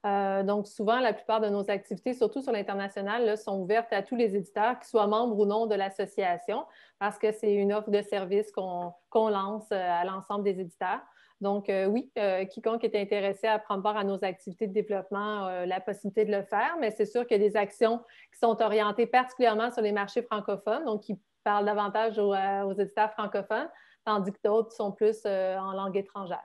Euh, donc, souvent, la plupart de nos activités, surtout sur l'international, sont ouvertes à tous les éditeurs, qu'ils soient membres ou non de l'association, parce que c'est une offre de service qu'on lance euh, à l'ensemble des éditeurs. Donc, euh, oui, quiconque est intéressé à prendre part à nos activités de développement a la possibilité de le faire, mais c'est sûr qu'il y a des actions qui sont orientées particulièrement sur les marchés francophones, donc qui parlent davantage aux, aux éditeurs francophones, tandis que d'autres sont plus en langue étrangère.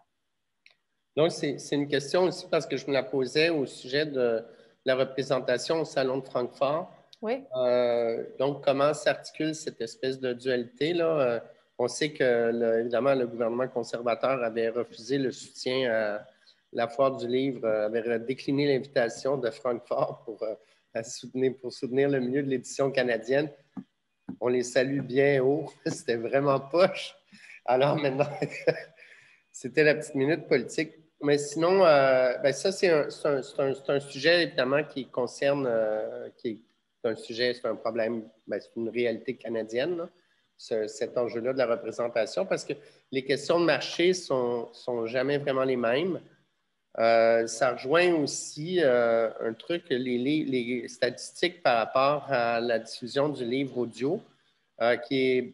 Donc, c'est une question aussi parce que je me la posais au sujet de la représentation au Salon de Francfort. Oui. Euh, donc, comment s'articule cette espèce de dualité? Là? Euh, on sait que, évidemment, le gouvernement conservateur avait refusé le soutien à la Foire du Livre, euh, avait décliné l'invitation de Francfort pour, soutenir, pour soutenir le milieu de l'édition canadienne. On les salue bien haut. C'était vraiment poche. Alors maintenant, c'était la petite minute politique. Mais sinon, euh, ben ça, c'est un, sujet évidemment qui concerne, euh, qui est un sujet, c'est un problème, ben, c'est une réalité canadienne, cet enjeu-là de la représentation, parce que les questions de marché ne sont, sont, jamais vraiment les mêmes. Euh, ça rejoint aussi un truc, les, les, statistiques par rapport à la diffusion du livre audio, qui est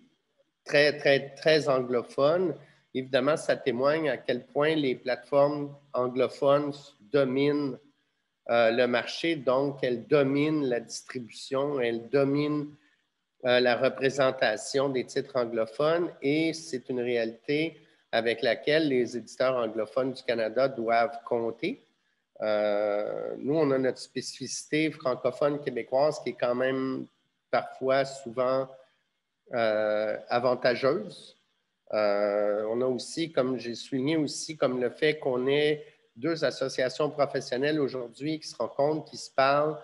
très, très, très anglophone évidemment, ça témoigne à quel point les plateformes anglophones dominent euh, le marché, donc elles dominent la distribution, elles dominent euh, la représentation des titres anglophones et c'est une réalité avec laquelle les éditeurs anglophones du Canada doivent compter. Euh, nous, on a notre spécificité francophone québécoise qui est quand même parfois souvent avantageuse euh, on a aussi, comme j'ai souligné aussi, comme le fait qu'on ait deux associations professionnelles aujourd'hui qui se rencontrent, qui se parlent.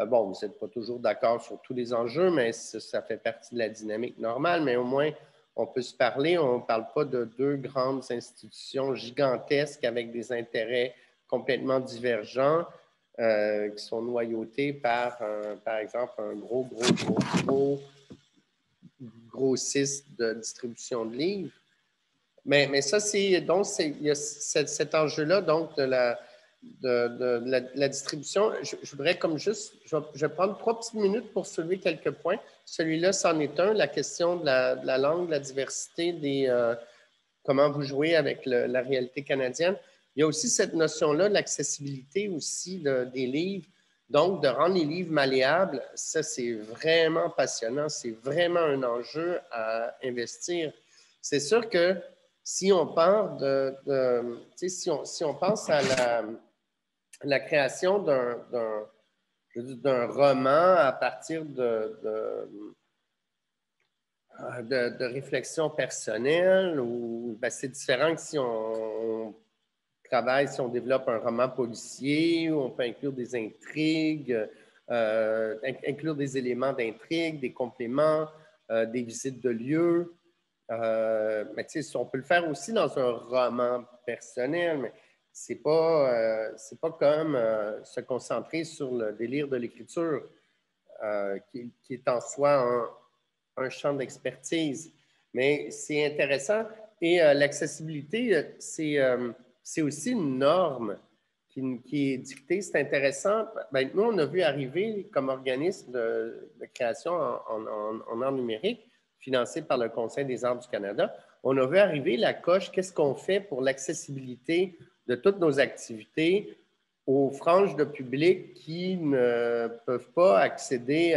Euh, bon, vous n'êtes pas toujours d'accord sur tous les enjeux, mais ça, fait partie de la dynamique normale, mais au moins, on peut se parler. On ne parle pas de deux grandes institutions gigantesques avec des intérêts complètement divergents, qui sont noyautés par, par exemple, un gros, gros, gros, gros grossiste de distribution de livres. Mais, mais ça, c'est donc il y a cet, enjeu-là, donc de la, de, la, distribution. Je, voudrais comme juste, je vais, prendre trois petites minutes pour soulever quelques points. Celui-là, c'en est un, la question de la, langue, de la diversité, des, euh, comment vous jouez avec la réalité canadienne. Il y a aussi cette notion-là de l'accessibilité aussi des livres. Donc, de rendre les livres malléables, ça, c'est vraiment passionnant. C'est vraiment un enjeu à investir. C'est sûr que si on part de, si, on, si, on, pense à la, la création d'un roman à partir de, de, de réflexion personnelle, ou ben, c'est différent que si on, travaille, si on développe un roman policier, où on peut inclure des intrigues, euh, inclure des éléments d'intrigue, des compléments, euh, des visites de lieux. Euh, mais on peut le faire aussi dans un roman personnel, c'est pas, c'est pas comme se concentrer sur le délire de l'écriture, qui, qui, est en soi un, champ d'expertise. Mais c'est intéressant. Et l'accessibilité, c'est c'est aussi une norme qui, est dictée. C'est intéressant. Ben, nous, on a vu arriver comme organisme de, création en, art numérique, financé par le Conseil des arts du Canada, on a vu arriver la coche, qu'est-ce qu'on fait pour l'accessibilité de toutes nos activités aux franges de public qui ne peuvent pas accéder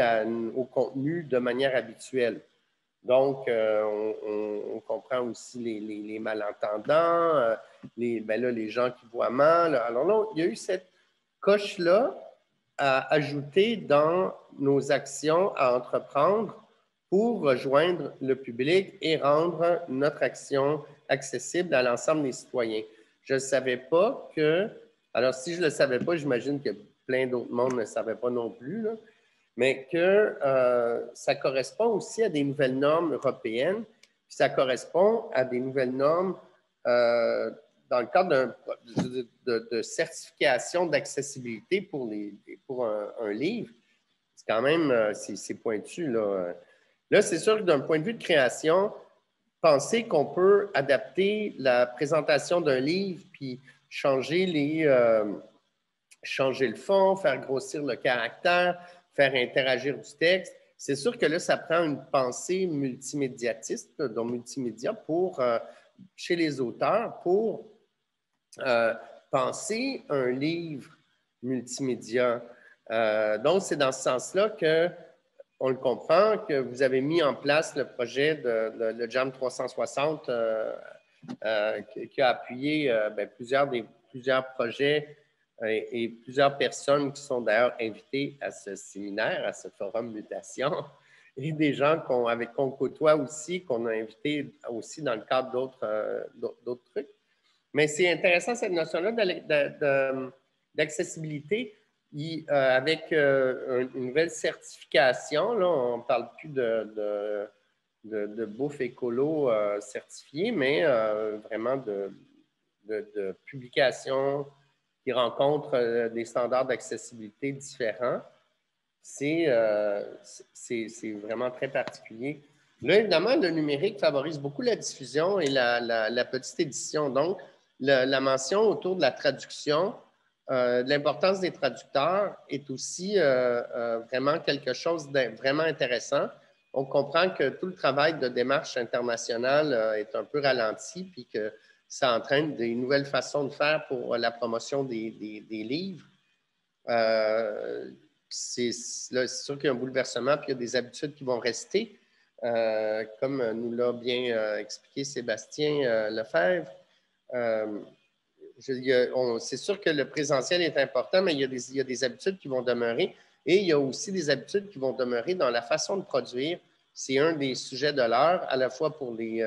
au contenu de manière habituelle. Donc, euh, on, comprend aussi les, malentendants, euh, les, ben les gens qui voient mal. Alors là, il y a eu cette coche-là à ajouter dans nos actions à entreprendre pour rejoindre le public et rendre notre action accessible à l'ensemble des citoyens. Je ne savais pas que, alors si je ne le savais pas, j'imagine que plein d'autres mondes ne savaient pas non plus, mais que euh, ça correspond aussi à des nouvelles normes européennes, puis ça correspond à des nouvelles normes euh, dans le cadre de, certification d'accessibilité pour, les, pour un, livre. C'est quand même, euh, c'est pointu. Là, là c'est sûr que d'un point de vue de création, penser qu'on peut adapter la présentation d'un livre, puis changer, les, changer le fond, faire grossir le caractère, faire interagir du texte? C'est sûr que là, ça prend une pensée multimédiatiste, donc multimédia, pour, euh, chez les auteurs, pour euh, penser un livre multimédia. Euh, donc, c'est dans ce sens-là que on le comprend, que vous avez mis en place le projet de, le JAM 360 qui, a appuyé ben, plusieurs, des, plusieurs projets et, plusieurs personnes qui sont d'ailleurs invitées à ce séminaire, à ce forum mutation, et des gens qu'on, avec qu'on côtoie aussi, qu'on a invités aussi dans le cadre d'autres, euh, d'autres trucs. Mais c'est intéressant cette notion-là d'accessibilité euh, avec euh, une nouvelle certification. Là, on ne parle plus de, de, bouffe écolo certifié, mais vraiment de, de, publication qui rencontrent euh, des standards d'accessibilité différents. Euh, c'est vraiment très particulier. Là, évidemment, le numérique favorise beaucoup la diffusion et la, petite édition. Donc, la mention autour de la traduction, euh, l'importance des traducteurs est aussi vraiment quelque chose de vraiment intéressant. On comprend que tout le travail de démarche internationale est un peu ralenti, puis que ça entraîne des nouvelles façons de faire pour la promotion des, livres. Euh, c'est sûr qu'il y a un bouleversement, puis il y a des habitudes qui vont rester, euh, comme nous l'a bien euh, expliqué Sébastien Lefebvre. C'est sûr que le présentiel est important, mais il y, a des, habitudes qui vont demeurer et il y a aussi des habitudes qui vont demeurer dans la façon de produire. C'est un des sujets de l'heure, à la fois pour les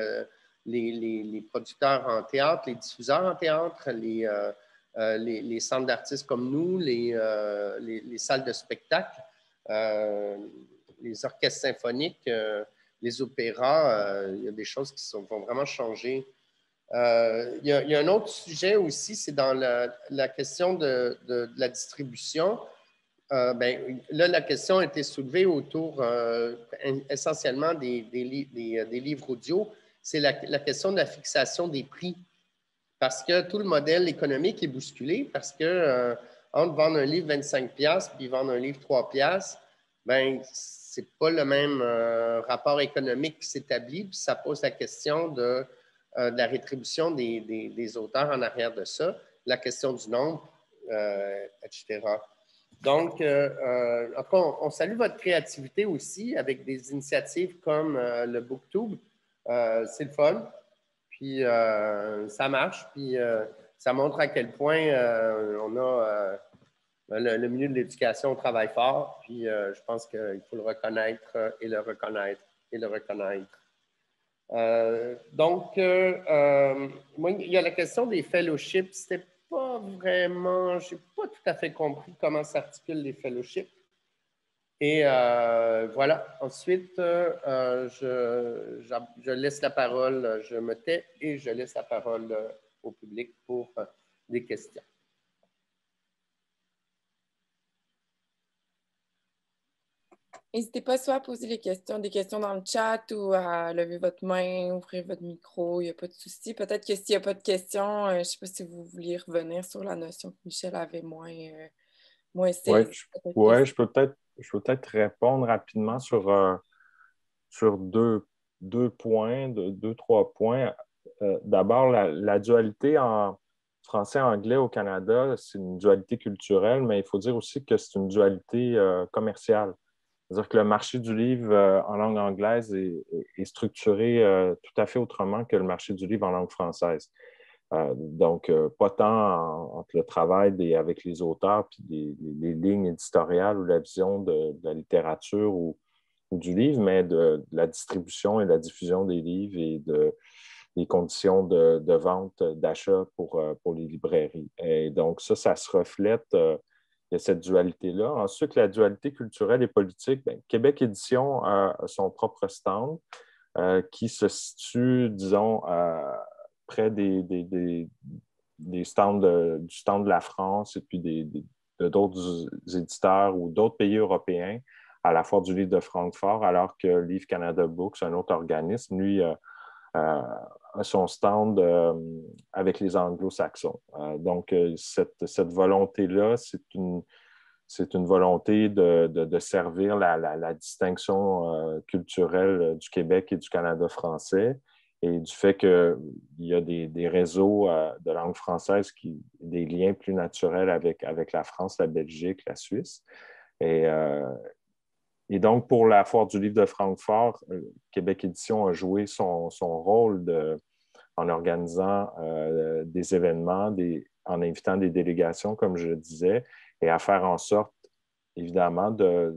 les, producteurs en théâtre, les diffuseurs en théâtre, les, euh, euh, centres d'artistes comme nous, les, euh, les, salles de spectacle, les orchestres symphoniques, les opéras. il y a des choses qui vont vraiment changer il, y a, un autre sujet aussi, c'est dans la, question de, la distribution. ben, là, la question a été soulevée autour essentiellement des, livres audio. C'est la, question de la fixation des prix. Parce que tout le modèle économique est bousculé, parce que entre vendre un livre 25$ puis vendre un livre 3$, ben c'est pas le même euh, rapport économique qui s'établit, puis ça pose la question de, euh, la rétribution des, auteurs en arrière de ça, la question du nombre, euh, etc. Donc, cas, on, salue votre créativité aussi avec des initiatives comme le BookTube. c'est le fun, puis ça marche, puis ça montre à quel point on a le, milieu de l'éducation travaille fort, puis euh, je pense qu'il faut le reconnaître euh, et le reconnaître et le reconnaître. Euh, donc, moi, il y a la question des fellowships. C'était pas vraiment, je n'ai pas tout à fait compris comment s'articulent les fellowships. Et voilà, ensuite, je, je, laisse la parole, je me tais et je laisse la parole au public pour des questions. N'hésitez pas soit à poser des questions, des questions dans le chat ou à lever votre main, ouvrir votre micro, il n'y a pas de souci. Peut-être que s'il n'y a pas de questions, euh, je ne sais pas si vous vouliez revenir sur la notion que Michel avait moins, euh, moins Oui, je, peux peut-être peut répondre rapidement sur, euh, sur deux, deux points, deux, trois points. D'abord, la, la, dualité en français-anglais au Canada, c'est une dualité culturelle, mais il faut dire aussi que c'est une dualité commerciale. C'est-à-dire que le marché du livre euh, en langue anglaise est, structuré euh, tout à fait autrement que le marché du livre en langue française. Euh, donc, pas tant entre le travail avec les auteurs, puis les, lignes éditoriales ou la vision de, la littérature ou, du livre, mais de, la distribution et la diffusion des livres et de, des conditions de, vente, d'achat pour les librairies. Et donc, ça, ça se reflète il y a cette dualité-là. Ensuite, la dualité culturelle et politique. Ben, Québec Édition a son propre stand euh, qui se situe, disons, près des, des, stands du stand de la France et puis d'autres éditeurs ou d'autres pays européens à la Foire du livre de Francfort, alors que Livre Canada Books, un autre organisme, lui, euh, euh, son stand euh, avec les anglo-saxons. Euh, donc, cette, cette volonté-là, c'est une, c'est une volonté de, de, servir la, la, distinction culturelle du Québec et du Canada français et du fait qu'il y a des, des réseaux de langue française, qui, des liens plus naturels avec, avec la France, la Belgique, la Suisse. Et, et donc, pour la Foire du livre de Francfort, euh, Québec Édition a joué son, rôle en organisant euh, des événements, en invitant des délégations, comme je le disais, et à faire en sorte, évidemment, de,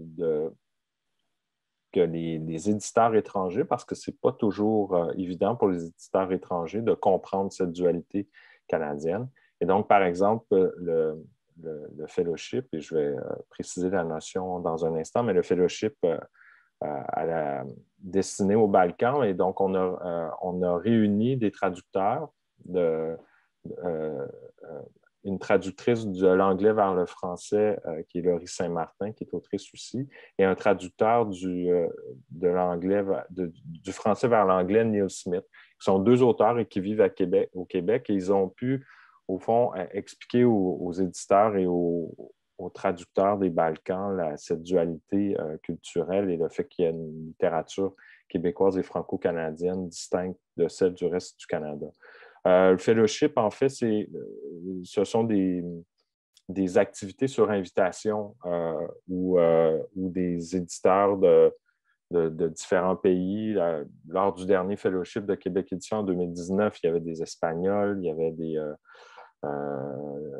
que les, éditeurs étrangers, parce que ce n'est pas toujours euh, évident pour les éditeurs étrangers de comprendre cette dualité canadienne. Et donc, par exemple, le, le, fellowship, et je vais euh, préciser la notion dans un instant, mais le fellowship euh, euh, à la, destiné au Balkan. Et donc, on a, on a réuni des traducteurs, une traductrice de l'anglais vers le français, qui est Laurie Saint-Martin, qui est autrice aussi, et un traducteur du, de l'anglais, du français vers l'anglais, Neil Smith, qui sont deux auteurs et qui vivent à Québec, au Québec. Et ils ont pu au fond, expliquer aux, éditeurs et aux, traducteurs des Balkans cette dualité euh, culturelle et le fait qu'il y a une littérature québécoise et franco-canadienne distincte de celle du reste du Canada. Euh, le fellowship, en fait, euh, ce sont des, activités sur invitation où, des éditeurs de, de, différents pays. lors du dernier fellowship de Québec Édition en 2019, il y avait des Espagnols, il y avait des, euh,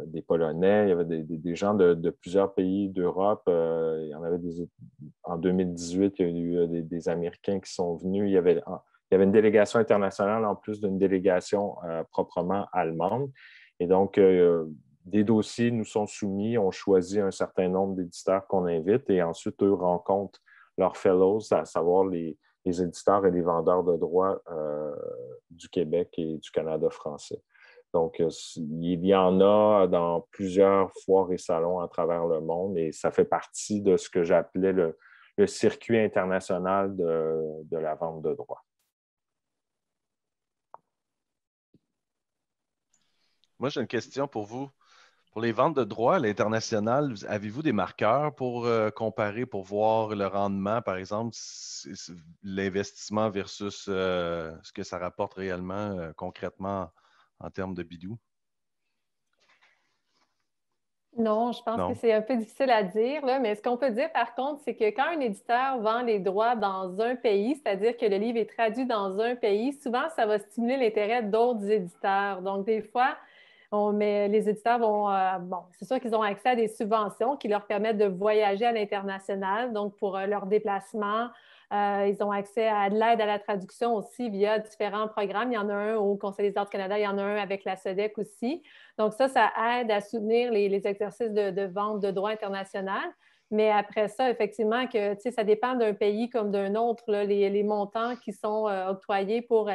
des Polonais, il y avait des, gens de, plusieurs pays d'Europe. Euh, il y en avait des, en 2018, il y a eu euh, des, Américains qui sont venus. Il y avait, il y avait une délégation internationale en plus d'une délégation proprement allemande. Et donc, des dossiers nous sont soumis, on choisit un certain nombre d'éditeurs qu'on invite et ensuite eux rencontrent leurs fellows, à savoir les, les éditeurs et les vendeurs de droits du Québec et du Canada français. Donc, il y en a dans plusieurs foires et salons à travers le monde et ça fait partie de ce que j'appelais le, circuit international de la vente de droits. Moi, j'ai une question pour vous. Pour les ventes de droits à l'international, avez-vous des marqueurs pour euh, comparer, pour voir le rendement, par exemple, l'investissement versus euh, ce que ça rapporte réellement, euh, concrètement, en termes de bidou? Non, je pense que c'est un peu difficile à dire, mais ce qu'on peut dire par contre, c'est que quand un éditeur vend les droits dans un pays, c'est-à-dire que le livre est traduit dans un pays, souvent ça va stimuler l'intérêt d'autres éditeurs. Donc, des fois, mais les éditeurs vont, euh, bon, c'est sûr qu'ils ont accès à des subventions qui leur permettent de voyager à l'international, donc pour euh, leur déplacement. Euh, ils ont accès à de l'aide à la traduction aussi via différents programmes. Il y en a un au Conseil des arts du Canada, il y en a un avec la SEDEC aussi. Donc ça, ça aide à soutenir les, exercices de, vente de droit international. Mais après ça, effectivement, que ça dépend d'un pays comme d'un autre. les, montants qui sont octroyés pour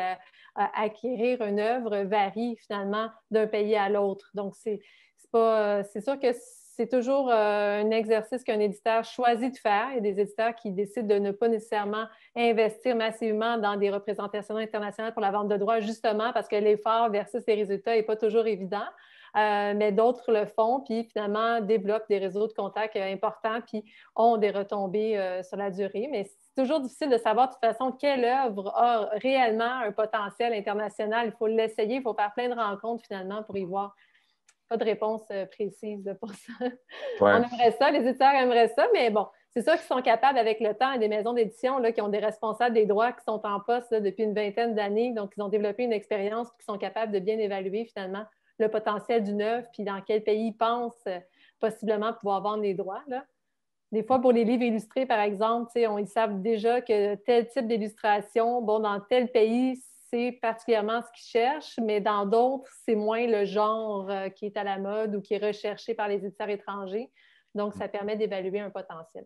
acquérir une œuvre varie finalement d'un pays à l'autre. Donc, c'est sûr que c'est toujours euh, un exercice qu'un éditeur choisit de faire. Il y a des éditeurs qui décident de ne pas nécessairement investir massivement dans des représentations internationales pour la vente de droits, justement parce que l'effort versus les résultats n'est pas toujours évident. Euh, mais d'autres le font, puis finalement développent des réseaux de contacts importants, puis ont des retombées euh, sur la durée. Mais toujours difficile de savoir de toute façon quelle œuvre a réellement un potentiel international. Il faut l'essayer, il faut faire plein de rencontres finalement pour y voir. Pas de réponse euh, précise pour ça. On aimerait ça, les éditeurs aimeraient ça, mais bon, c'est ça qu'ils sont capables avec le temps et des maisons d'édition qui ont des responsables des droits qui sont en poste depuis une vingtaine d'années, donc ils ont développé une expérience qui sont capables de bien évaluer finalement le potentiel d'une œuvre, puis dans quel pays ils pensent euh, possiblement pouvoir vendre les droits. Là. Des fois, pour les livres illustrés, par exemple, on, ils savent déjà que tel type d'illustration, bon, dans tel pays, c'est particulièrement ce qu'ils cherchent, mais dans d'autres, c'est moins le genre euh, qui est à la mode ou qui est recherché par les éditeurs étrangers. Donc, ça permet d'évaluer un potentiel.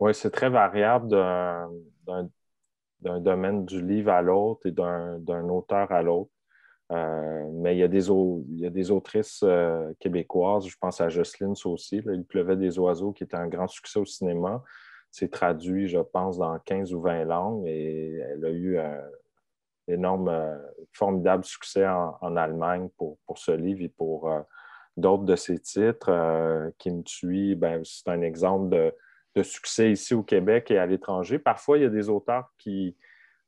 Oui, c'est très variable d'un domaine du livre à l'autre et d'un auteur à l'autre. Euh, mais il y, a des, autrices euh, québécoises, je pense à Jocelyne aussi, Il pleuvait des oiseaux, qui était un grand succès au cinéma. C'est traduit, je pense, dans 15 ou 20 langues et elle a eu un énorme, euh, formidable succès en, Allemagne pour, pour, ce livre et pour d'autres de ses titres. qui me tue, ben, c'est un exemple de, de, succès ici au Québec et à l'étranger. Parfois, il y a des auteurs qui,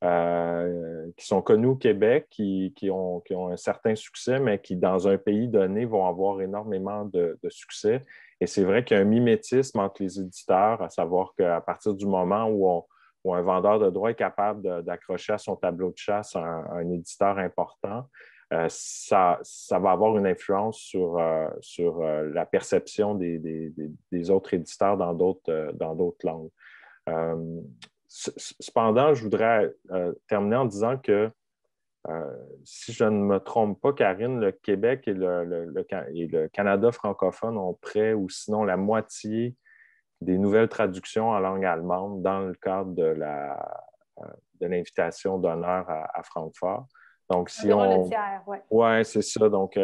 euh, qui sont connus au Québec, qui, ont, un certain succès, mais qui, dans un pays donné, vont avoir énormément de, succès. Et c'est vrai qu'il y a un mimétisme entre les éditeurs, à savoir qu'à partir du moment où, un vendeur de droit est capable d'accrocher à son tableau de chasse un, éditeur important, euh, ça, va avoir une influence sur, euh, la perception des autres éditeurs dans d'autres langues. Cependant, je voudrais euh, terminer en disant que euh, si je ne me trompe pas, Karine, le Québec et le, Canada francophone ont près ou sinon la moitié des nouvelles traductions en langue allemande dans le cadre de euh, l'invitation d'honneur à, Francfort. Donc, si on. Oui, ouais, c'est ça. Donc,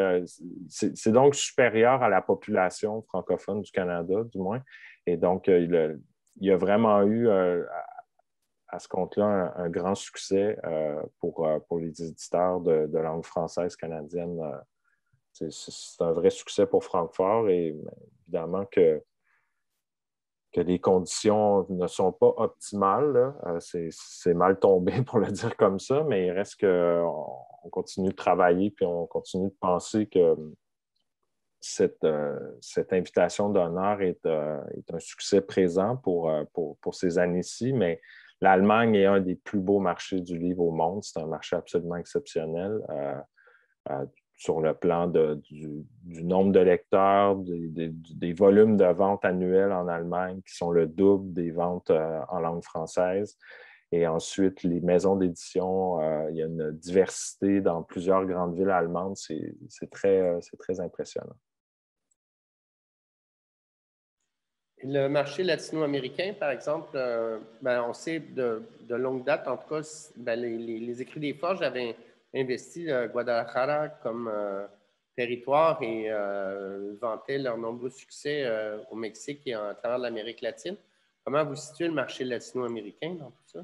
c'est donc supérieur à la population francophone du Canada, du moins. Et donc, il, y a vraiment eu, à ce compte-là un, grand succès euh, pour, euh, pour les éditeurs de, langue française canadienne. Euh, c'est un vrai succès pour Francfort et évidemment que, que les conditions ne sont pas optimales. C'est mal tombé pour le dire comme ça, mais il reste qu'on on continue de travailler puis on continue de penser que cette, cette invitation d'honneur est, est, un succès présent pour, pour, pour ces années-ci, mais L'Allemagne est un des plus beaux marchés du livre au monde. C'est un marché absolument exceptionnel euh, euh, sur le plan du, nombre de lecteurs, des, volumes de ventes annuelles en Allemagne qui sont le double des ventes euh, en langue française. Et ensuite, les maisons d'édition, il y a une diversité dans plusieurs grandes villes allemandes. C'est très impressionnant. Le marché latino-américain, par exemple, euh, ben, on sait de, longue date, en tout cas, ben, les, écrits des forges avaient investi Guadalajara comme territoire et vantaient leurs nombreux succès au Mexique et à travers l'Amérique latine. Comment vous situez le marché latino-américain dans tout ça?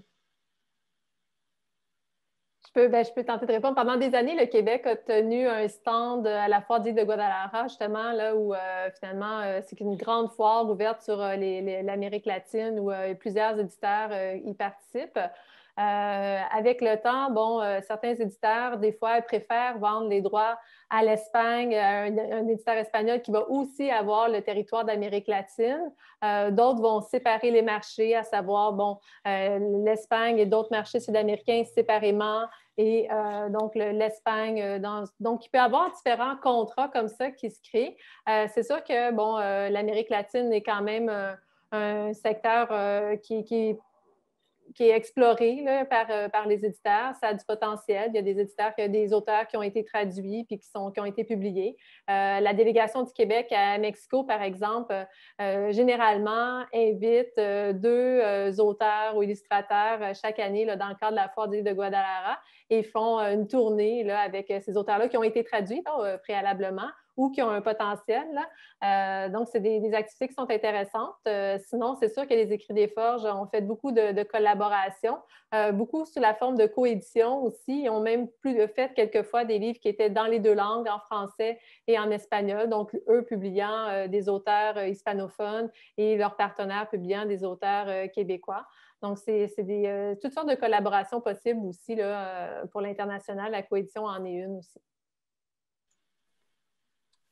Ben, je peux, tenter de répondre. Pendant des années, le Québec a tenu un stand à la foire de Guadalajara, justement, là où euh, finalement, euh, c'est une grande foire ouverte sur euh, l'Amérique latine où plusieurs éditeurs y participent. avec le temps, bon, certains éditeurs, des fois, préfèrent vendre les droits à l'Espagne, un, un, éditeur espagnol qui va aussi avoir le territoire d'Amérique latine. d'autres vont séparer les marchés, à savoir, bon, l'Espagne et d'autres marchés sud-américains séparément et euh, donc l'Espagne. Euh, donc, il peut y avoir différents contrats comme ça qui se créent. Euh, c'est sûr que, bon, l'Amérique latine est quand même un secteur qui, qui, qui est exploré par, euh, par les éditeurs. Ça a du potentiel. Il y a des éditeurs, des auteurs qui ont été traduits puis qui, sont, qui ont été publiés. Euh, la délégation du Québec à Mexico, par exemple, euh, généralement invite deux auteurs ou illustrateurs chaque année dans le cadre de la Foire de Guadalajara et font une tournée avec ces auteurs-là qui ont été traduits préalablement ou qui ont un potentiel. Euh, donc, c'est des, activités qui sont intéressantes. Euh, sinon, c'est sûr que les Écrits des Forges ont fait beaucoup de, collaborations, euh, beaucoup sous la forme de coédition aussi. Ils ont même plus fait quelquefois des livres qui étaient dans les deux langues, en français et en espagnol. Donc, eux publiant des auteurs hispanophones et leurs partenaires publiant des auteurs québécois. Donc, c'est toutes sortes de collaborations possibles aussi là, pour l'international. La coédition en est une aussi.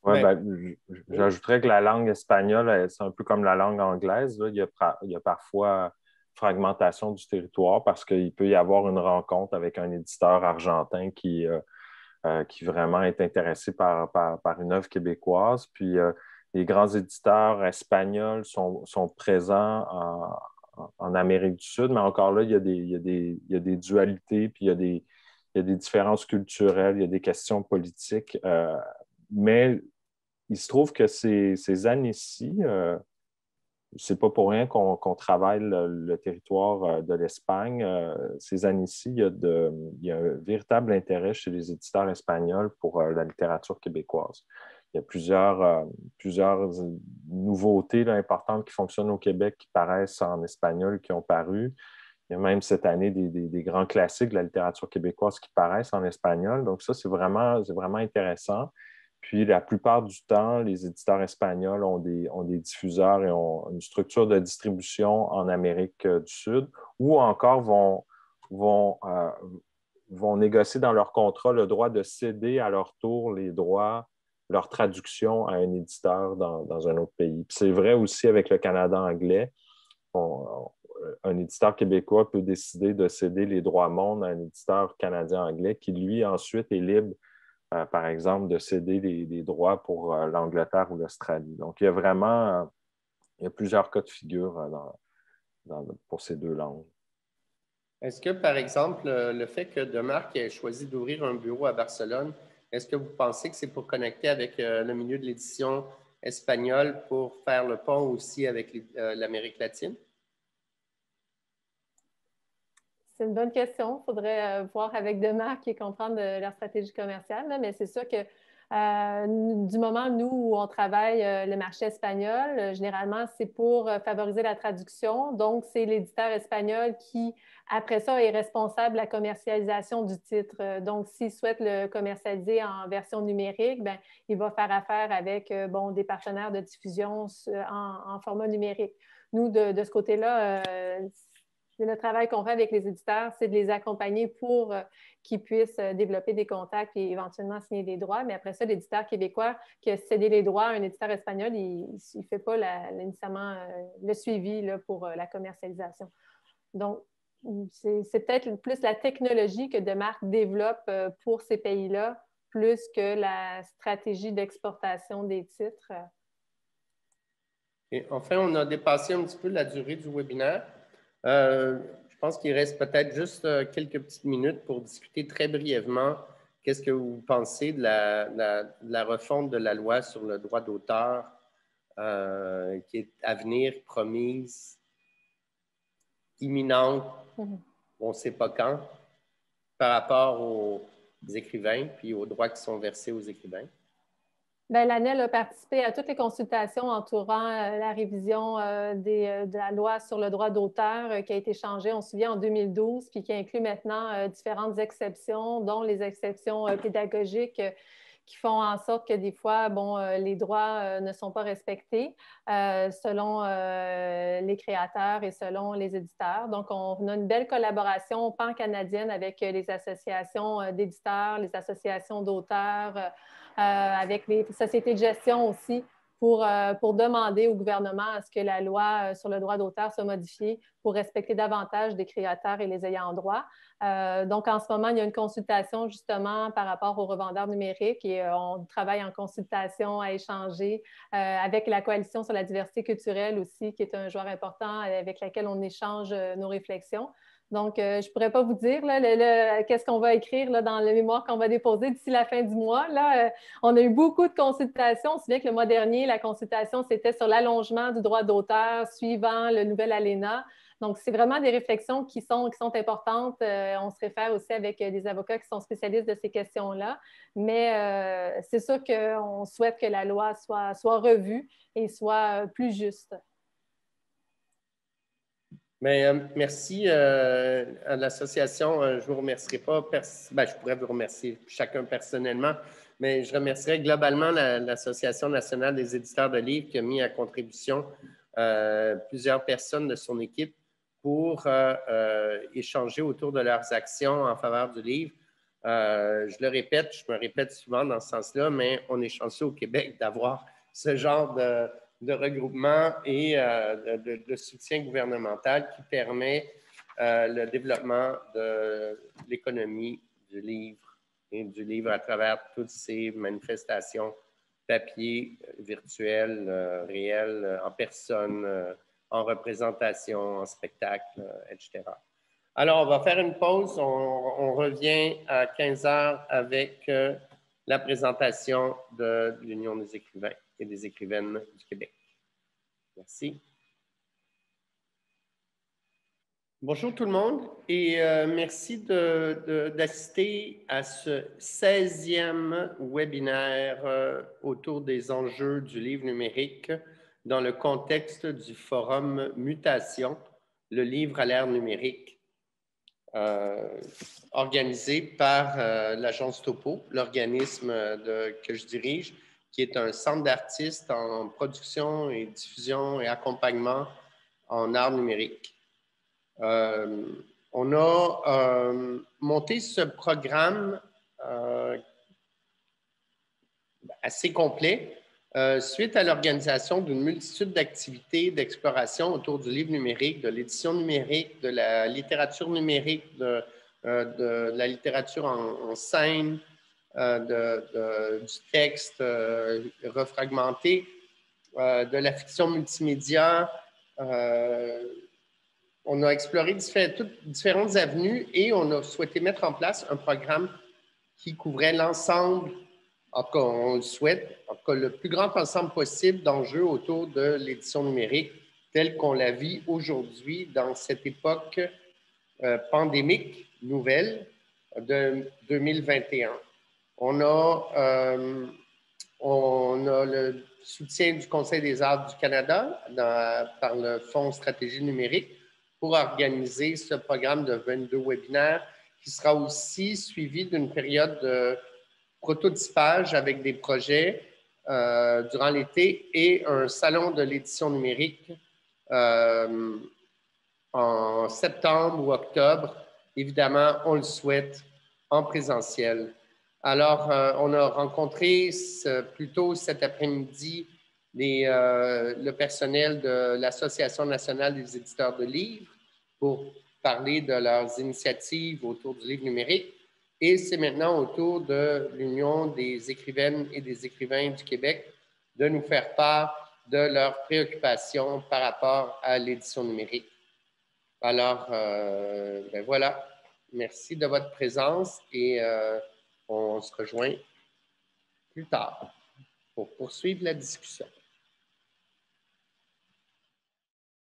Oui, ben, j'ajouterais que la langue espagnole, c'est un peu comme la langue anglaise. Il, y a, parfois fragmentation du territoire parce qu'il peut y avoir une rencontre avec un éditeur argentin qui, euh, euh, qui vraiment est intéressé par, par, une œuvre québécoise. Puis euh, les grands éditeurs espagnols sont, présents en, Amérique du Sud, mais encore là, il y a des, il y a des, dualités, puis il y a des, il y a des différences culturelles, il y a des questions politiques. mais il se trouve que ces, ces années-ci, euh, c'est pas pour rien qu'on travaille le, territoire euh, de l'Espagne. Euh, ces années-ci, il, y a un véritable intérêt chez les éditeurs espagnols pour la littérature québécoise. Il y a plusieurs, plusieurs nouveautés importantes qui fonctionnent au Québec qui paraissent en espagnol, qui ont paru. Il y a même cette année des, des grands classiques de la littérature québécoise qui paraissent en espagnol. Donc ça, c'est vraiment, vraiment intéressant. Puis la plupart du temps, les éditeurs espagnols ont des, ont des diffuseurs et ont une structure de distribution en Amérique euh, du Sud ou encore vont, vont, euh, vont négocier dans leur contrat le droit de céder à leur tour les droits, leur traduction à un éditeur dans, dans un autre pays. C'est vrai aussi avec le Canada anglais. un éditeur québécois peut décider de céder les droits monde à un éditeur canadien-anglais qui, lui, ensuite est libre euh, par exemple, de céder des, droits pour euh, l'Angleterre ou l'Australie. Donc, il y a vraiment euh, il y a plusieurs cas de figure pour ces deux langues. Est-ce que, par exemple, le fait que Demarque ait choisi d'ouvrir un bureau à Barcelone, est-ce que vous pensez que c'est pour connecter avec le milieu de l'édition espagnole pour faire le pont aussi avec l'Amérique latine? C'est une bonne question. Il faudrait euh, voir avec deux marques et comprendre euh, leur stratégie commerciale. mais c'est sûr que euh, du moment, nous, où on travaille le marché espagnol, généralement, c'est pour favoriser la traduction. Donc, c'est l'éditeur espagnol qui, après ça, est responsable de la commercialisation du titre. Donc, s'il souhaite le commercialiser en version numérique, ben, il va faire affaire avec bon, des partenaires de diffusion en, format numérique. Nous, de ce côté-là, le travail qu'on fait avec les éditeurs, c'est de les accompagner pour euh, qu'ils puissent euh, développer des contacts et éventuellement signer des droits. Mais après ça, l'éditeur québécois qui a cédé les droits à un éditeur espagnol, il ne fait pas nécessairement euh, le suivi pour la commercialisation. Donc, c'est peut-être plus la technologie que Demarque développe pour ces pays-là, plus que la stratégie d'exportation des titres. Enfin, on a dépassé un petit peu la durée du webinaire. Euh, je pense qu'il reste peut-être juste euh, quelques petites minutes pour discuter très brièvement qu'est-ce que vous pensez de la, refonte de la loi sur le droit d'auteur qui est à venir, promise, imminente, mhm. on ne sait pas quand, par rapport aux écrivains puis aux droits qui sont versés aux écrivains? Bien, l'ANEL a participé à toutes les consultations entourant euh, la révision euh, euh, de la loi sur le droit d'auteur qui a été changée, on se souvient, en 2012, puis qui inclut maintenant différentes exceptions, dont les exceptions pédagogiques qui font en sorte que des fois, bon, les droits ne sont pas respectés selon les créateurs et selon les éditeurs. Donc, on a une belle collaboration pan-canadienne avec les associations d'éditeurs, les associations d'auteurs euh, avec les sociétés de gestion aussi pour, euh, pour, demander au gouvernement à ce que la loi euh, sur le droit d'auteur soit modifiée pour respecter davantage des créateurs et les ayants droit. donc, en ce moment, il y a une consultation justement par rapport aux revendeurs numériques et on travaille en consultation à échanger avec la Coalition sur la diversité culturelle aussi, qui est un joueur important avec laquelle on échange nos réflexions. Donc, euh, je ne pourrais pas vous dire qu'est-ce qu'on va écrire dans le mémoire qu'on va déposer d'ici la fin du mois. Là, euh, on a eu beaucoup de consultations. On se souvient que le mois dernier, la consultation, c'était sur l'allongement du droit d'auteur suivant le nouvel ALENA. Donc, c'est vraiment des réflexions qui sont, importantes. Euh, on se réfère aussi avec des avocats qui sont spécialistes de ces questions-là. Mais c'est sûr qu'on souhaite que la loi soit revue et soit plus juste. Euh, merci euh, à l'association. Euh, je ne vous remercierai pas. Ben, je pourrais vous remercier chacun personnellement, mais je remercierai globalement l'Association nationale des éditeurs de livres qui a mis à contribution plusieurs personnes de son équipe pour échanger autour de leurs actions en faveur du livre. je le répète, je me répète souvent dans ce sens-là, mais on est chanceux au Québec d'avoir ce genre de, de regroupement et euh, de, soutien gouvernemental qui permet euh, le développement de l'économie du livre et du livre à travers toutes ces manifestations papier, virtuel, euh, en personne, en représentation, en spectacle, etc. Alors, on va faire une pause. On, on revient à 15 heures avec la présentation de l'Union des écrivains et des écrivaines du Québec. Merci. Bonjour tout le monde et euh, merci d'assister à ce 16e webinaire euh, autour des enjeux du livre numérique dans le contexte du forum Mutation, le livre à l'ère numérique, euh, organisé par l'agence Topo, l'organisme que je dirige qui est un centre d'artistes en production et diffusion et accompagnement en art numérique. Euh, on a euh, monté ce programme euh, assez complet suite à l'organisation d'une multitude d'activités d'exploration autour du livre numérique, de l'édition numérique, de la littérature numérique, de, la littérature en scène, euh, du texte euh, refragmenté, euh, de la fiction multimédia. on a exploré différentes avenues et on a souhaité mettre en place un programme qui couvrait l'ensemble, en tout cas, on le souhaite, en le plus grand ensemble possible d'enjeux autour de l'édition numérique telle qu'on la vit aujourd'hui dans cette époque pandémique nouvelle de 2021. On a, euh, on a le soutien du Conseil des arts du Canada par le Fonds stratégie numérique pour organiser ce programme de 22 webinaires qui sera aussi suivi d'une période de prototypage avec des projets euh, durant l'été et un salon de l'édition numérique euh, en septembre ou octobre. Évidemment, on le souhaite en présentiel. Alors, euh, on a rencontré plus tôt cet après-midi euh, le personnel de l'Association nationale des éditeurs de livres pour parler de leurs initiatives autour du livre numérique. Et c'est maintenant au tour de l'Union des écrivaines et des écrivains du Québec de nous faire part de leurs préoccupations par rapport à l'édition numérique. Alors, euh, ben voilà, merci de votre présence et on se rejoint plus tard pour poursuivre la discussion.